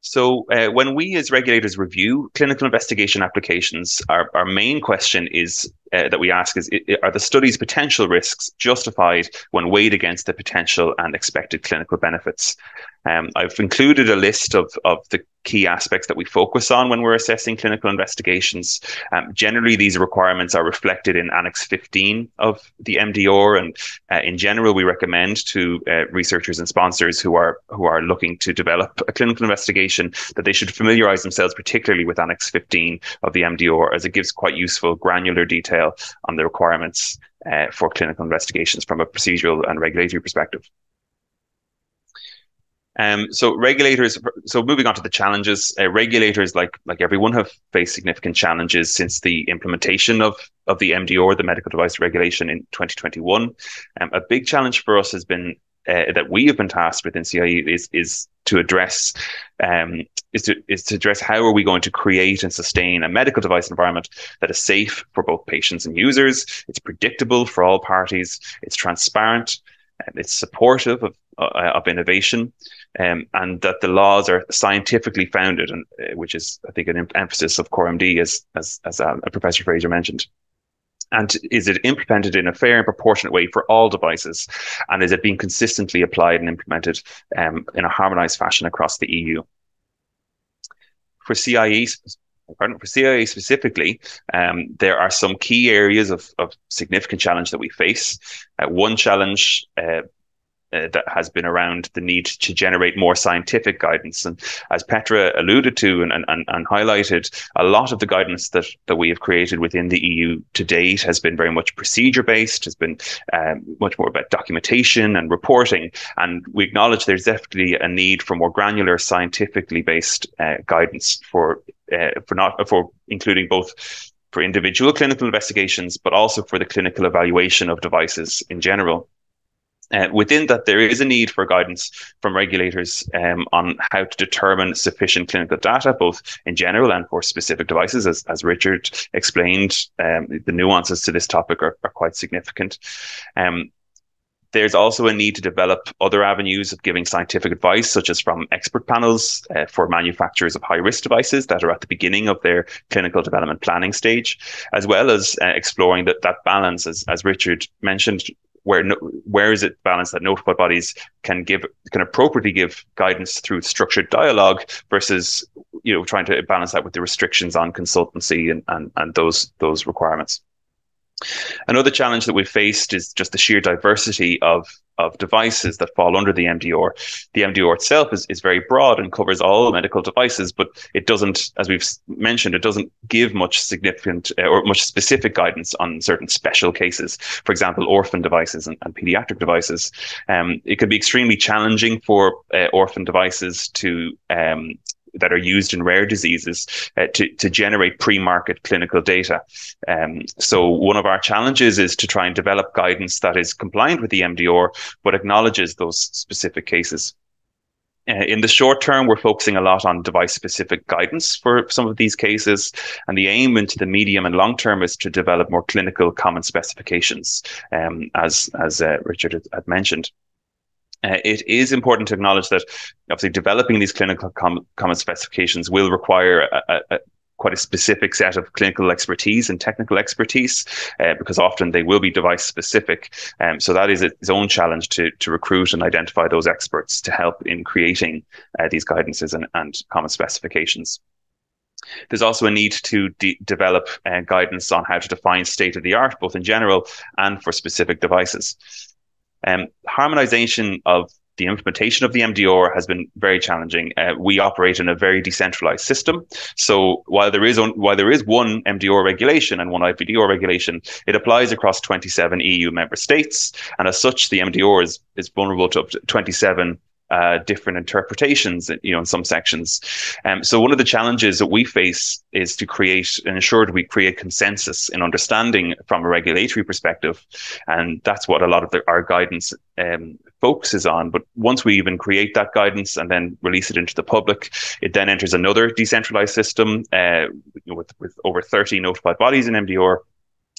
So uh, when we as regulators review clinical investigation applications, our, our main question is uh, that we ask is, are the study's potential risks justified when weighed against the potential and expected clinical benefits? Um, I've included a list of, of the key aspects that we focus on when we're assessing clinical investigations. Um, generally, these requirements are reflected in Annex 15 of the MDR, and uh, in general, we recommend to uh, researchers and sponsors who are who are looking to develop a clinical investigation that they should familiarize themselves, particularly with Annex 15 of the MDR, as it gives quite useful granular detail on the requirements uh, for clinical investigations from a procedural and regulatory perspective. Um, so regulators. So moving on to the challenges, uh, regulators like like everyone have faced significant challenges since the implementation of of the MDR, the medical device regulation in 2021. Um, a big challenge for us has been uh, that we have been tasked with in CIE is is to address um, is to is to address how are we going to create and sustain a medical device environment that is safe for both patients and users. It's predictable for all parties. It's transparent. It's supportive of uh, of innovation, um, and that the laws are scientifically founded, and uh, which is, I think, an emphasis of CORE-MD, as as, as uh, Professor Fraser mentioned. And is it implemented in a fair and proportionate way for all devices? And is it being consistently applied and implemented um, in a harmonized fashion across the EU? For CIE, pardon, for CIE specifically, um, there are some key areas of, of significant challenge that we face. Uh, one challenge uh, uh, that has been around the need to generate more scientific guidance. And as Petra alluded to and, and, and highlighted, a lot of the guidance that, that we have created within the EU to date has been very much procedure based, has been um, much more about documentation and reporting. And we acknowledge there's definitely a need for more granular, scientifically based uh, guidance for uh, for not for including both for individual clinical investigations, but also for the clinical evaluation of devices in general. Uh, within that, there is a need for guidance from regulators um, on how to determine sufficient clinical data, both in general and for specific devices. As, as Richard explained, um, the nuances to this topic are, are quite significant. Um, there's also a need to develop other avenues of giving scientific advice, such as from expert panels uh, for manufacturers of high risk devices that are at the beginning of their clinical development planning stage, as well as uh, exploring that, that balance, as, as Richard mentioned, where no, where is it balanced that notified bodies can give can appropriately give guidance through structured dialogue versus you know trying to balance that with the restrictions on consultancy and and, and those those requirements. Another challenge that we've faced is just the sheer diversity of of devices that fall under the MDR. The MDR itself is, is very broad and covers all medical devices, but it doesn't, as we've mentioned, it doesn't give much significant uh, or much specific guidance on certain special cases. For example, orphan devices and, and pediatric devices. Um, it can be extremely challenging for uh, orphan devices to um, that are used in rare diseases uh, to, to generate pre-market clinical data. Um, so one of our challenges is to try and develop guidance that is compliant with the MDR, but acknowledges those specific cases. Uh, in the short term, we're focusing a lot on device specific guidance for some of these cases. And the aim into the medium and long term is to develop more clinical common specifications, um, as, as uh, Richard had mentioned. Uh, it is important to acknowledge that obviously developing these clinical com- common specifications will require a, a, quite a specific set of clinical expertise and technical expertise, uh, because often they will be device specific. Um, so that is its own challenge to to recruit and identify those experts to help in creating uh, these guidances and, and common specifications. There's also a need to de- develop uh, guidance on how to define state of the art, both in general and for specific devices. Um, harmonization of the implementation of the MDR has been very challenging. Uh, we operate in a very decentralized system. So while there is on, while there is one MDR regulation and one IVDR regulation, it applies across 27 EU member states, and as such, the MDR is is vulnerable to up to 27 uh, different interpretations, you know, in some sections. Um, so one of the challenges that we face is to create and ensure that we create consensus in understanding from a regulatory perspective, and that's what a lot of the, our guidance um, focuses on. But once we even create that guidance and then release it into the public, it then enters another decentralized system uh, with with over 30 notified bodies in MDR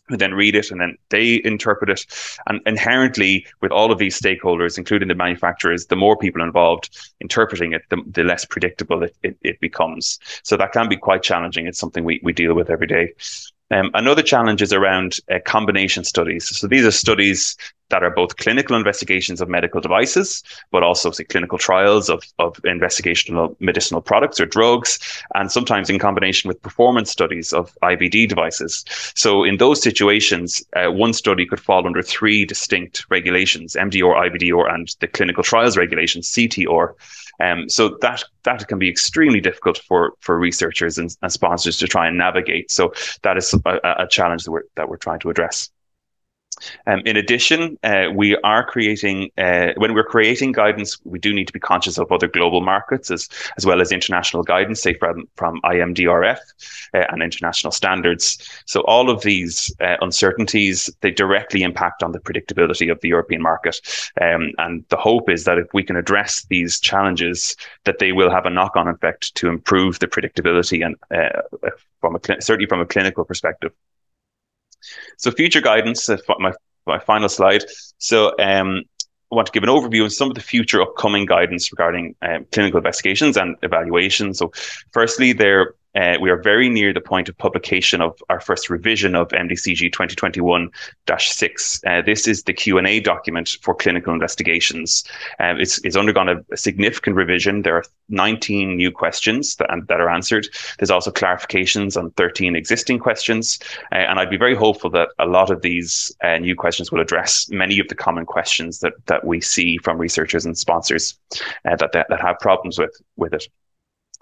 who then read it and then they interpret it. And inherently, with all of these stakeholders, including the manufacturers, the more people involved interpreting it, the, the less predictable it, it, it, becomes. So that can be quite challenging. It's something we, we deal with every day. Um, another challenge is around uh, combination studies. So these are studies that are both clinical investigations of medical devices, but also say, clinical trials of, of investigational medicinal products or drugs, and sometimes in combination with performance studies of IVD devices. So in those situations, uh, one study could fall under three distinct regulations, MDR, IVDR, and the clinical trials regulation, CTR. Um, so that that can be extremely difficult for for researchers and, and sponsors to try and navigate. So that is a, a challenge that we're that we're trying to address. Um, in addition, uh, we are creating, uh, when we're creating guidance, we do need to be conscious of other global markets as, as well as international guidance, say from, from IMDRF uh, and international standards. So all of these uh, uncertainties, they directly impact on the predictability of the European market. Um, and the hope is that if we can address these challenges, that they will have a knock-on effect to improve the predictability and uh, from a, certainly from a clinical perspective. So future guidance, uh, my, my final slide. So um, I want to give an overview of some of the future upcoming guidance regarding um, clinical investigations and evaluation. So firstly, there uh, we are very near the point of publication of our first revision of MDCG 2021-6. Uh, this is the Q&A document for clinical investigations. Uh, it's, it's undergone a, a, significant revision. There are 19 new questions that, that are answered. There's also clarifications on 13 existing questions. Uh, and I'd be very hopeful that a lot of these uh, new questions will address many of the common questions that, that we see from researchers and sponsors uh, that, that, that have problems with, with it.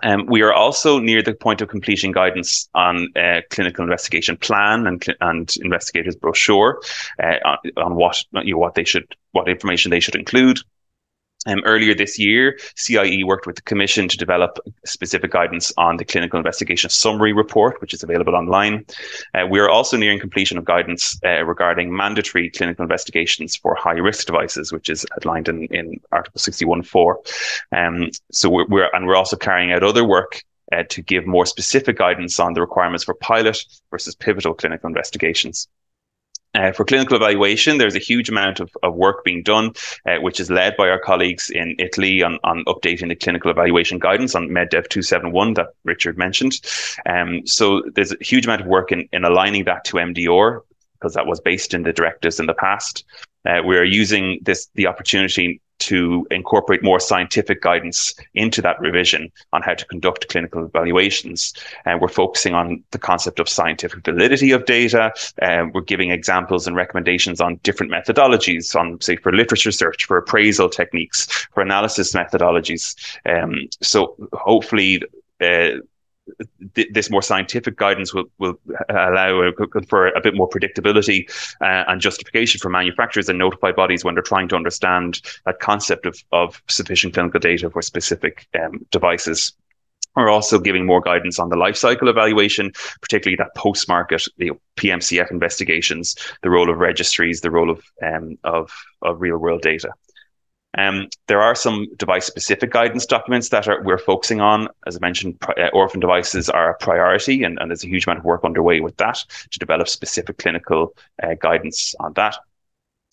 Um, we are also near the point of completion guidance on uh, clinical investigation plan and, and investigators brochure uh, on, on, what you know, what they should what information they should include. Um, earlier this year, CIE worked with the Commission to develop specific guidance on the clinical investigation summary report, which is available online. Uh, we are also nearing completion of guidance uh, regarding mandatory clinical investigations for high risk devices, which is outlined in, in Article 61.4. Um, so we're, we're, and we're also carrying out other work uh, to give more specific guidance on the requirements for pilot versus pivotal clinical investigations. Uh, for clinical evaluation, there's a huge amount of, of work being done, uh, which is led by our colleagues in Italy on, on updating the clinical evaluation guidance on MEDDEV 271 that Richard mentioned. Um, so there's a huge amount of work in, in aligning that to MDR because that was based in the directives in the past. Uh, we are using this the opportunity to incorporate more scientific guidance into that revision on how to conduct clinical evaluations. And uh, we're focusing on the concept of scientific validity of data. Uh, we're giving examples and recommendations on different methodologies, on say for literature search, for appraisal techniques, for analysis methodologies. Um, so hopefully. Uh, th- this more scientific guidance will will allow for a bit more predictability uh, and justification for manufacturers and notified bodies when they're trying to understand that concept of of sufficient clinical data for specific um, devices. We're also giving more guidance on the life cycle evaluation, particularly that post-market you know, PMCF investigations, the role of registries, the role of um, of, of real-world data. Um, there are some device-specific guidance documents that are, we're focusing on. As I mentioned, uh, orphan devices are a priority, and, and, there's a huge amount of work underway with that to develop specific clinical uh, guidance on that.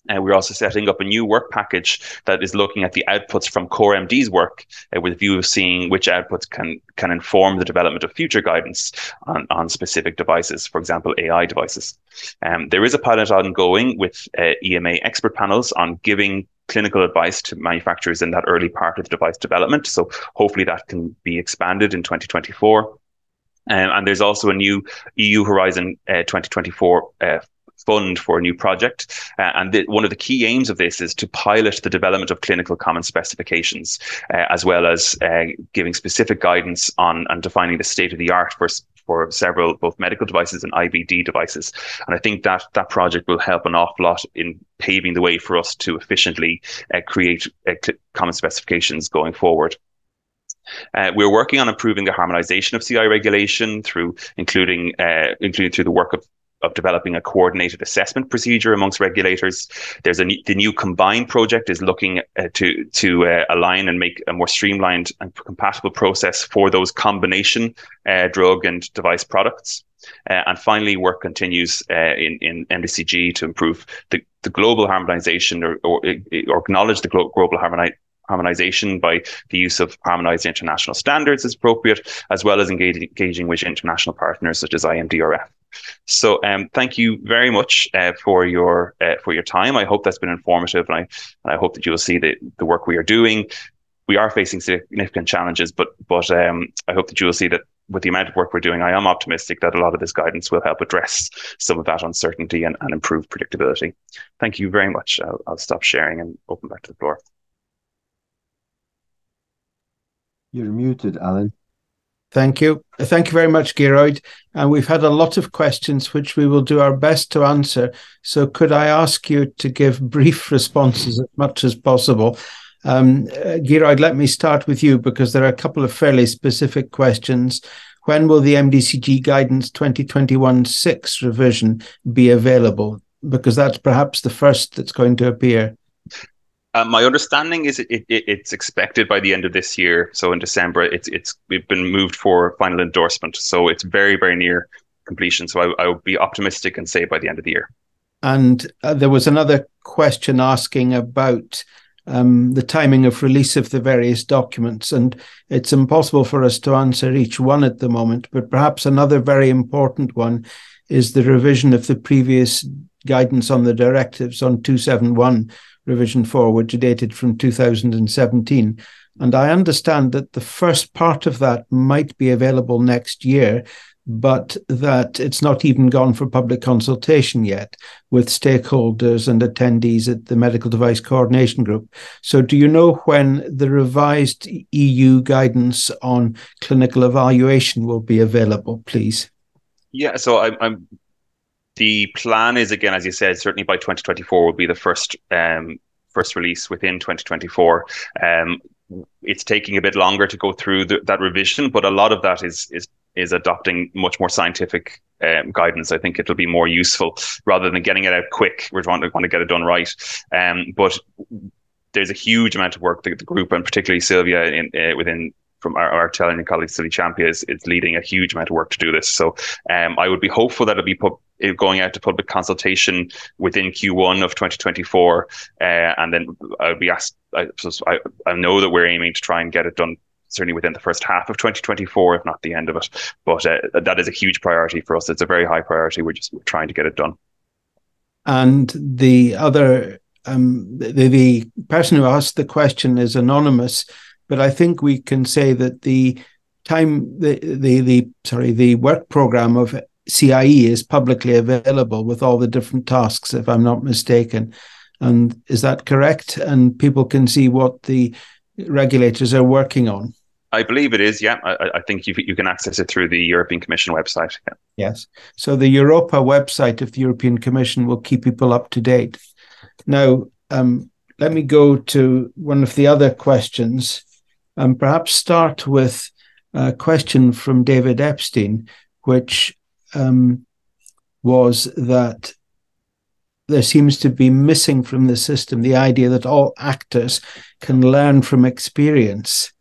Uh, we're also setting up a new work package that is looking at the outputs from CORE-MD's work uh, with a view of seeing which outputs can can inform the development of future guidance on, on specific devices, for example, AI devices. Um, there is a pilot ongoing with uh, EMA expert panels on giving clinical advice to manufacturers in that early part of the device development. So hopefully that can be expanded in 2024. Um, and there's also a new EU Horizon uh, 2024 uh, fund for a new project. Uh, and the, one of the key aims of this is to pilot the development of clinical common specifications, uh, as well as uh, giving specific guidance on and defining the state of the art for for several both medical devices and IVD devices. And I think that that project will help an awful lot in paving the way for us to efficiently uh, create uh, common specifications going forward. Uh, we're working on improving the harmonization of CI regulation through including uh, including through the work of of developing a coordinated assessment procedure amongst regulators. There's a the new combined project is looking uh, to to uh, align and make a more streamlined and compatible process for those combination uh, drug and device products. Uh, and finally, work continues uh, in in MDCG to improve the, the global harmonization or, or, or acknowledge the glo- global harmoni- harmonization by the use of harmonized international standards as appropriate, as well as engaging, engaging with international partners such as IMDRF. So um, thank you very much uh, for your uh, for your time. I hope that's been informative, and I and I hope that you will see the the work we are doing. We are facing significant challenges, but but um, I hope that you will see that with the amount of work we're doing, I am optimistic that a lot of this guidance will help address some of that uncertainty and, and improve predictability. Thank you very much. I'll, I'll stop sharing and open back to the floor. You're muted, Alan. Thank you. Thank you very much, Gearoid. And we've had a lot of questions, which we will do our best to answer. So, could I ask you to give brief responses as much as possible? Um, uh, Gearoid, let me start with you because there are a couple of fairly specific questions. When will the MDCG Guidance 2021 6 revision be available? Because that's perhaps the first that's going to appear. Uh, my understanding is it, it, it's expected by the end of this year. So in December, it's it's we've been moved for final endorsement. So it's very very near completion. So I, I would be optimistic and say by the end of the year. And uh, there was another question asking about um, the timing of release of the various documents, and it's impossible for us to answer each one at the moment. But perhaps another very important one is the revision of the previous guidance on the directives on 271 revision forward dated from 2017. And I understand that the first part of that might be available next year, but that it's not even gone for public consultation yet with stakeholders and attendees at the Medical Device Coordination Group. So, do you know when the revised EU guidance on clinical evaluation will be available, please? Yeah, so I, I'm the plan is again, as you said, certainly by 2024 will be the first um, first release within 2024. Um, it's taking a bit longer to go through the, that revision, but a lot of that is is is adopting much more scientific um, guidance. I think it'll be more useful rather than getting it out quick. We're trying to want to get it done right. Um, but there's a huge amount of work that the group and particularly Sylvia in, uh, within from our, our Italian colleague Silly Champia is, is leading a huge amount of work to do this. So um, I would be hopeful that it'll be put, going out to public consultation within Q1 of 2024, uh, and then I'll be asked. I, I, I know that we're aiming to try and get it done certainly within the first half of 2024, if not the end of it. But uh, that is a huge priority for us. It's a very high priority. We're just trying to get it done. And the other, um, the, the person who asked the question is anonymous but I think we can say that the time the the, the sorry the work program of CIE is publicly available with all the different tasks, if I'm not mistaken. And is that correct? And people can see what the regulators are working on. I believe it is. Yeah, I, I, think you you can access it through the European Commission website. Yeah. Yes. So the Europa website of the European Commission will keep people up to date. Now, um, let me go to one of the other questions and perhaps start with a question from David Epstein, which um, was that there seems to be missing from the system the idea that all actors can learn from experience.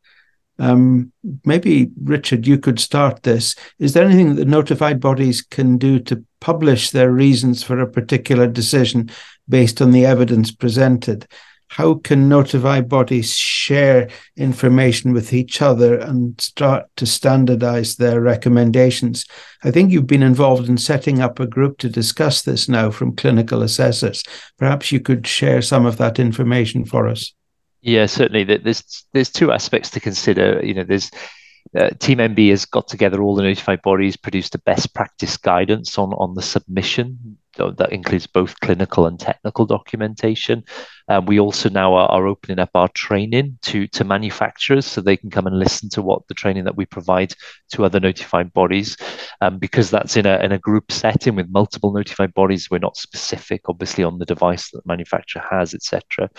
Um, maybe, Richard, you could start this. Is there anything that notified bodies can do to publish their reasons for a particular decision based on the evidence presented. How can notified bodies share information with each other and start to standardize their recommendations? I think you've been involved in setting up a group to discuss this now from clinical assessors. Perhaps you could share some of that information for us. Yeah, certainly. There's there's two aspects to consider. You know, there's uh, Team NB has got together all the notified bodies, produced a best practice guidance on on the submission that includes both clinical and technical documentation. Um, we also now are, are, opening up our training to to manufacturers so they can come and listen to what the training that we provide to other notified bodies. Um, because that's in a in a group setting with multiple notified bodies, we're not specific, obviously, on the device that the manufacturer has, etc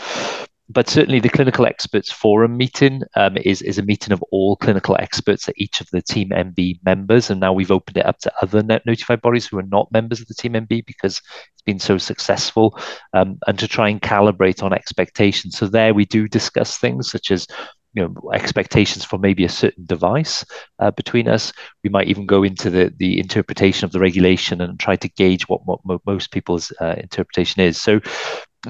but certainly the clinical experts forum meeting um, is, is a meeting of all clinical experts at each of the Team NB members and now we've opened it up to other net notified bodies who are not members of the Team NB because it's been so successful um, and to try and calibrate on expectations. So there we do discuss things such as you know expectations for maybe a certain device uh, between us. We might even go into the the interpretation of the regulation and try to gauge what, what most people's uh, interpretation is. So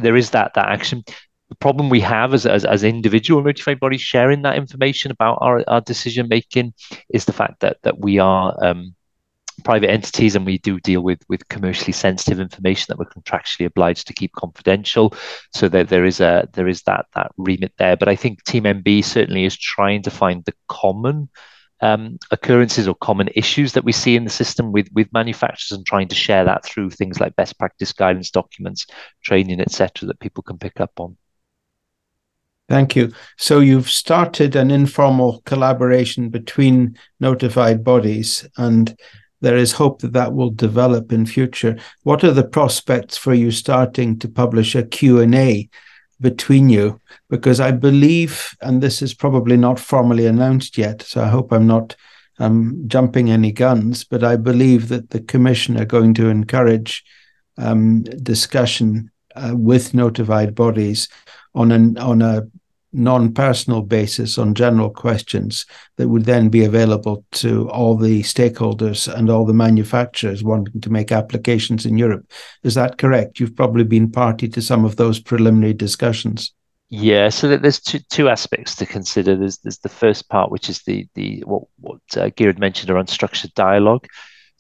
there is that that action the problem we have as, as, as individual notified bodies sharing that information about our, our decision making is the fact that that we are um, private entities and we do deal with with commercially sensitive information that we're contractually obliged to keep confidential. So that there is a there is that that remit there. But i think Team NB certainly is trying to find the common um, occurrences or common issues that we see in the system with with manufacturers and trying to share that through things like best practice guidance documents training etc that people can pick up on Thank you. So you've started an informal collaboration between notified bodies, and there is hope that that will develop in future. What are the prospects for you starting to publish a Q&A between you? Because I believe, and this is probably not formally announced yet, so I hope I'm not um, jumping any guns, but I believe that the Commission are going to encourage um, discussion uh, with notified bodies on an on a non-personal basis on general questions that would then be available to all the stakeholders and all the manufacturers wanting to make applications in Europe. Is that correct? You've probably been party to some of those preliminary discussions. Yeah, so there's two two aspects to consider. There's there's the first part, which is the the what what uh, Gerard mentioned around structured dialogue.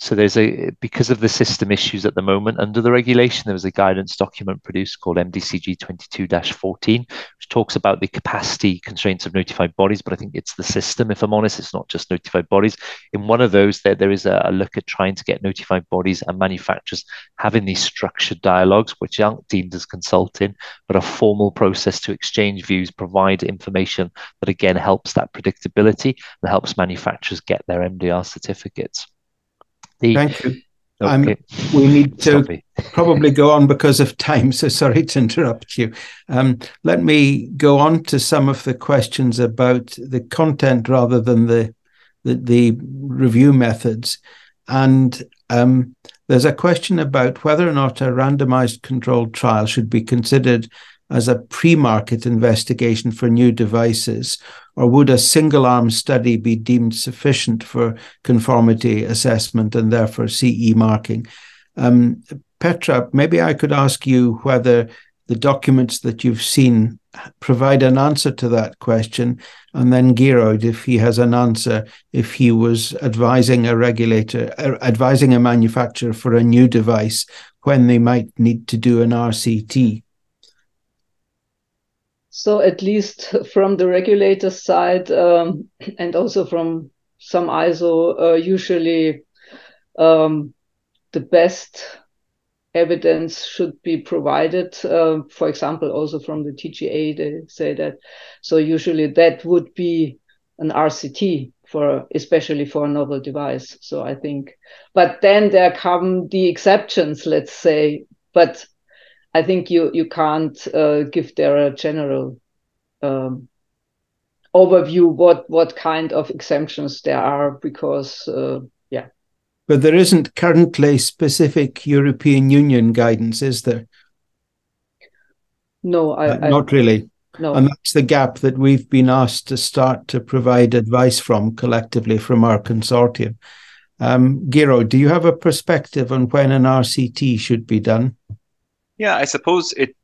So there's a because of the system issues at the moment under the regulation, there was a guidance document produced called MDCG 22-14, which talks about the capacity constraints of notified bodies. But I think it's the system. If I'm honest, it's not just notified bodies. In one of those, there there is a, a look at trying to get notified bodies and manufacturers having these structured dialogues, which aren't deemed as consulting, but a formal process to exchange views, provide information that again helps that predictability and helps manufacturers get their MDR certificates. The, Thank you. Okay. Um, we need to probably go on because of time, so sorry to interrupt you. Um, let me go on to some of the questions about the content rather than the the, the review methods. And um, there's a question about whether or not a randomized controlled trial should be considered as a pre-market investigation for new devices, or would a single arm study be deemed sufficient for conformity assessment and therefore CE marking? Um, Petra, maybe I could ask you whether the documents that you've seen provide an answer to that question, and then Gearoid, if he has an answer, if he was advising a regulator, uh, advising a manufacturer for a new device when they might need to do an RCT. So at least from the regulator side um, and also from some ISO, uh, usually um, the best evidence should be provided. Uh, for example, also from the TGA, they say that. So usually that would be an RCT for especially for a novel device. So I think, but then there come the exceptions, let's say. But I think you you can't uh, give there a general um, overview what what kind of exemptions there are because uh, yeah. But there isn't currently specific European Union guidance, is there? No, I, uh, not really. No. And that's the gap that we've been asked to start to provide advice from collectively from our consortium. Um, Gero, do you have a perspective on when an RCT should be done? Yeah, I suppose it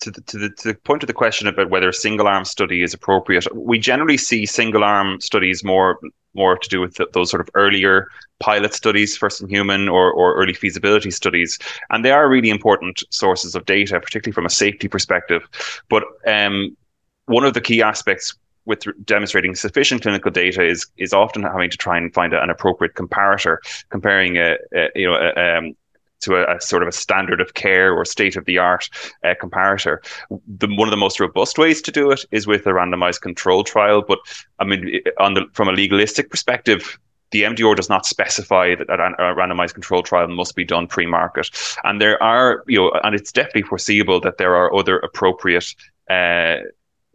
to the, to the to the point of the question about whether a single arm study is appropriate. We generally see single arm studies more more to do with those sort of earlier pilot studies, first in human or, or early feasibility studies. And they are really important sources of data, particularly from a safety perspective. But um, one of the key aspects with demonstrating sufficient clinical data is is often having to try and find an appropriate comparator, comparing a, a you know a, um, to a, a, sort of a standard of care or state of the art uh, comparator. The, one of the most robust ways to do it is with a randomized control trial. But I mean, on the from a legalistic perspective, the MDR does not specify that a randomized control trial must be done pre-market, and there are you know, and it's definitely foreseeable that there are other appropriate. Uh,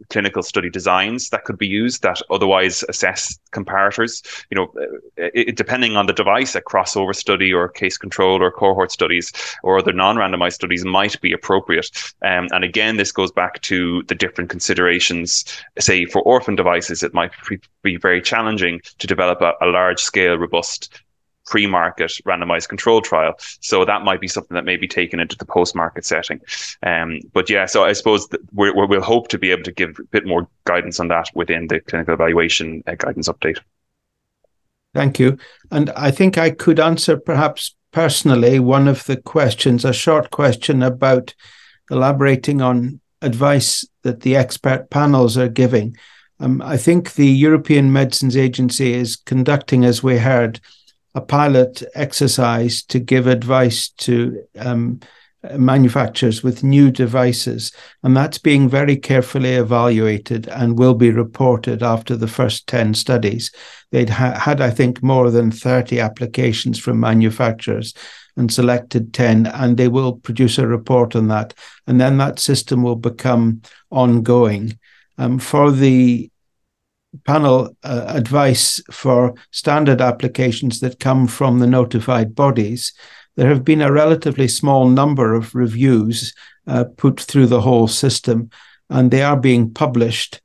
clinical study designs that could be used that otherwise assess comparators. You know, it, depending on the device, a crossover study or case control or cohort studies or other non-randomized studies might be appropriate. Um, and again, this goes back to the different considerations. Say for orphan devices, it might be very challenging to develop a, a large-scale, robust pre-market randomized control trial. So that might be something that may be taken into the post-market setting. Um, but yeah, so I suppose we will hope to be able to give a bit more guidance on that within the clinical evaluation uh, guidance update. Thank you. And I think I could answer perhaps personally one of the questions, a short question about elaborating on advice that the expert panels are giving. Um, I think the European Medicines Agency is conducting, as we heard, a pilot exercise to give advice to um, manufacturers with new devices. And that's being very carefully evaluated and will be reported after the first 10 studies. They'd ha- had, I think, more than 30 applications from manufacturers and selected 10, and they will produce a report on that. And then that system will become ongoing. Um, for the panel uh, advice for standard applications that come from the notified bodies, there have been a relatively small number of reviews uh, put through the whole system, and they are being published,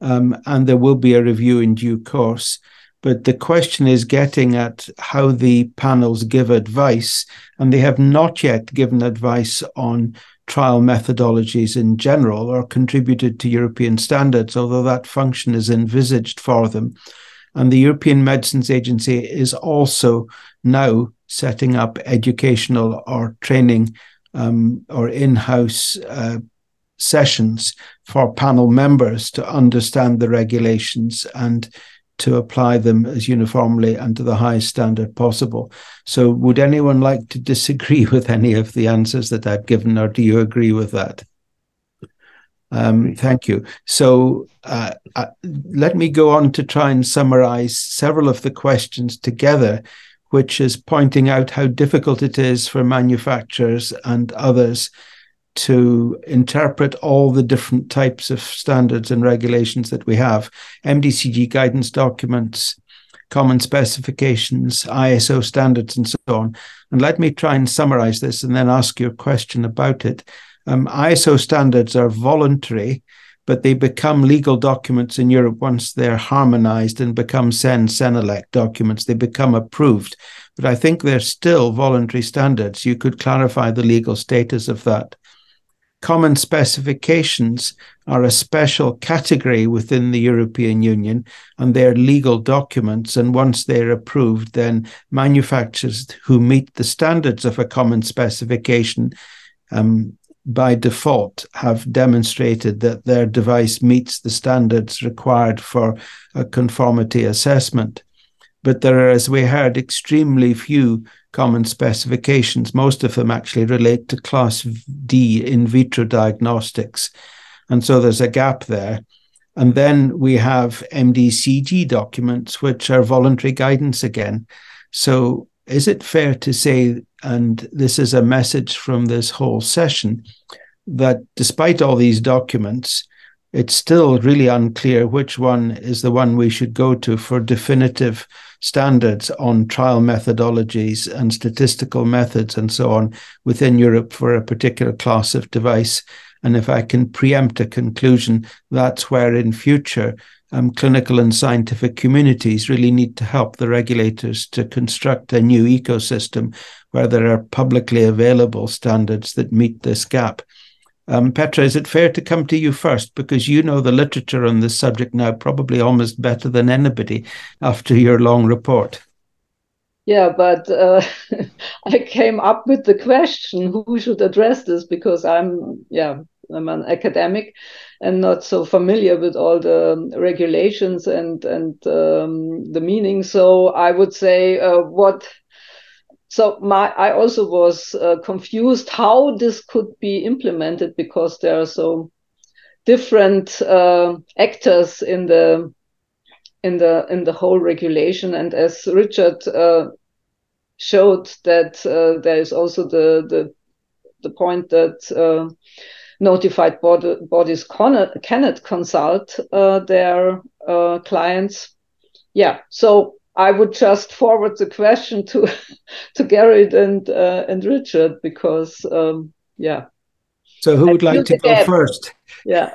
um, and there will be a review in due course. But the question is getting at how the panels give advice, and they have not yet given advice on trial methodologies in general are contributed to European standards, although that function is envisaged for them. And the European Medicines Agency is also now setting up educational or training um, or in house uh, sessions for panel members to understand the regulations and to apply them as uniformly and to the highest standard possible. So, would anyone like to disagree with any of the answers that I've given, or do you agree with that? Um, thank you. So, uh, uh, let me go on to try and summarize several of the questions together, which is pointing out how difficult it is for manufacturers and others to interpret all the different types of standards and regulations that we have MDCG guidance documents, common specifications, ISO standards, and so on. And let me try and summarize this and then ask you a question about it. Um, ISO standards are voluntary, but they become legal documents in Europe once they're harmonized and become CEN CENELEC documents. They become approved. But I think they're still voluntary standards. You could clarify the legal status of that. Common specifications are a special category within the European Union and they're legal documents. And once they're approved, then manufacturers who meet the standards of a common specification um, by default have demonstrated that their device meets the standards required for a conformity assessment. But there are, as we heard, extremely few common specifications. Most of them actually relate to class D in vitro diagnostics. And so there's a gap there. And then we have MDCG documents, which are voluntary guidance again. So is it fair to say, and this is a message from this whole session, that despite all these documents, it's still really unclear which one is the one we should go to for definitive standards on trial methodologies and statistical methods and so on within Europe for a particular class of device. And if I can preempt a conclusion, that's where in future um, clinical and scientific communities really need to help the regulators to construct a new ecosystem where there are publicly available standards that meet this gap. Um, Petra, is it fair to come to you first because you know the literature on this subject now probably almost better than anybody after your long report? Yeah, but uh, I came up with the question who should address this because I'm, yeah, I'm an academic and not so familiar with all the regulations and and um, the meaning. So I would say uh, what. So my I also was uh, confused how this could be implemented because there are so different uh, actors in the in the in the whole regulation. And as Richard uh, showed, that uh, there is also the the the point that uh, notified bodies cannot, cannot consult uh, their clients. Yeah, so I would just forward the question to to Gearoid and uh, and Richard because um, yeah. So who would like to go first? Yeah.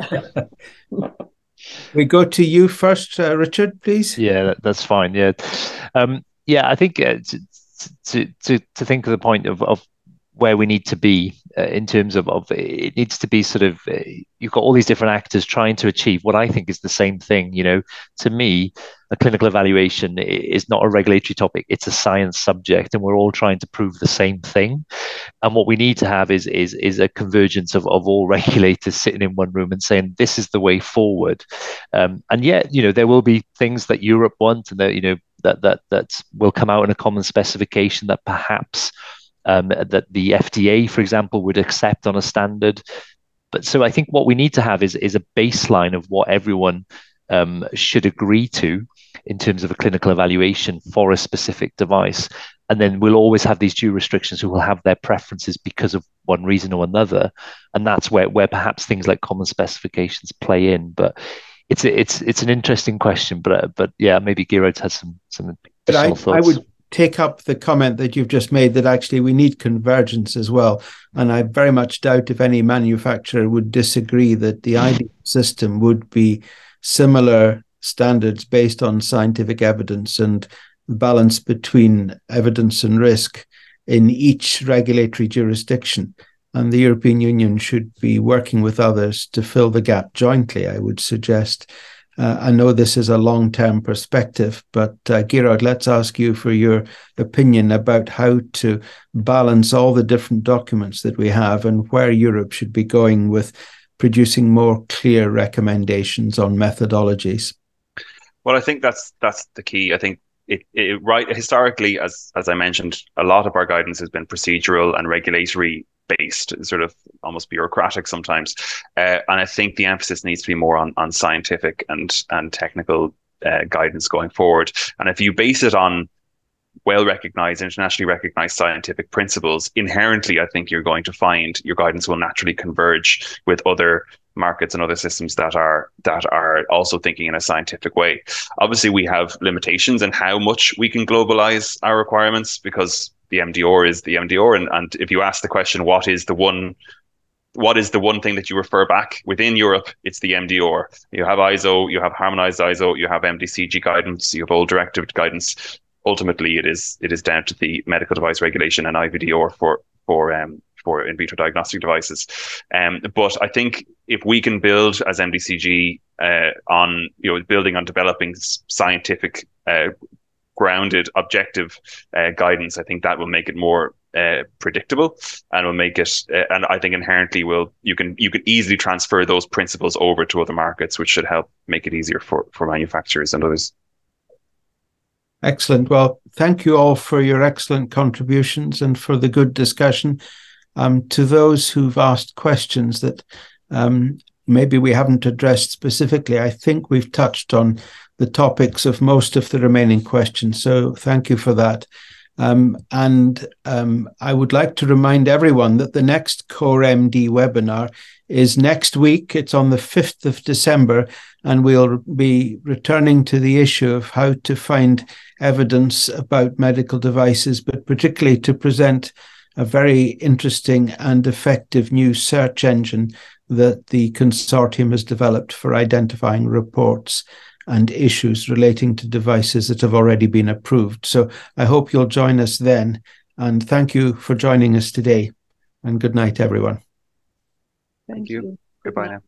we go to you first, uh, Richard, please. Yeah, that, that's fine. Yeah, um, yeah. I think uh, to, to to to think of the point of of where we need to be uh, in terms of, of it needs to be sort of uh, you've got all these different actors trying to achieve what I think is the same thing. You know, to me, a clinical evaluation is not a regulatory topic; it's a science subject, and we're all trying to prove the same thing. And what we need to have is is is a convergence of, of all regulators sitting in one room and saying this is the way forward. Um, and yet, you know, there will be things that Europe want, and that you know that that that will come out in a common specification that perhaps um, that the FDA, for example, would accept on a standard. But so I think what we need to have is is a baseline of what everyone um, should agree to in terms of a clinical evaluation for a specific device. And then we'll always have these due restrictions who will have their preferences because of one reason or another. And that's where, where perhaps things like common specifications play in. But it's it's it's an interesting question. But but yeah, maybe Gerard has some some. But I, thoughts. I would take up the comment that you've just made that actually we need convergence as well. And I very much doubt if any manufacturer would disagree that the mm. ideal system would be similar standards based on scientific evidence and the balance between evidence and risk in each regulatory jurisdiction. And the European Union should be working with others to fill the gap jointly, I would suggest. Uh, I know this is a long term perspective, but uh, Gerard, let's ask you for your opinion about how to balance all the different documents that we have and where Europe should be going with producing more clear recommendations on methodologies. Well, I think that's that's the key. I think it, it, right historically, as as I mentioned, a lot of our guidance has been procedural and regulatory based, sort of almost bureaucratic sometimes. Uh, and I think the emphasis needs to be more on on scientific and and technical uh, guidance going forward. And if you base it on well recognized, internationally recognized scientific principles, inherently, I think you're going to find your guidance will naturally converge with other markets and other systems that are that are also thinking in a scientific way. Obviously, we have limitations in how much we can globalize our requirements because the MDR is the MDR. And, and if you ask the question, what is the one what is the one thing that you refer back within Europe? It's the MDR. You have ISO, you have harmonized ISO, you have MDCG guidance, you have all directive guidance. Ultimately, it is it is down to the medical device regulation and IVDR for for um, for in vitro diagnostic devices. Um, but I think if we can build as MDCG uh, on you know building on developing scientific uh, grounded, objective uh, guidance, I think that will make it more uh, predictable and will make it. Uh, and I think inherently will you can you can easily transfer those principles over to other markets, which should help make it easier for for manufacturers and others. Excellent. Well, thank you all for your excellent contributions and for the good discussion. Um, to those who've asked questions that um, maybe we haven't addressed specifically, I think we've touched on the topics of most of the remaining questions. So thank you for that. Um, and um, I would like to remind everyone that the next CORE-MD webinar is next week. It's on the 5th of December, and we'll be returning to the issue of how to find evidence about medical devices, but particularly to present a very interesting and effective new search engine that the consortium has developed for identifying reports and issues relating to devices that have already been approved. So I hope you'll join us then. And thank you for joining us today. And good night, everyone. Thank, you. you. Goodbye now.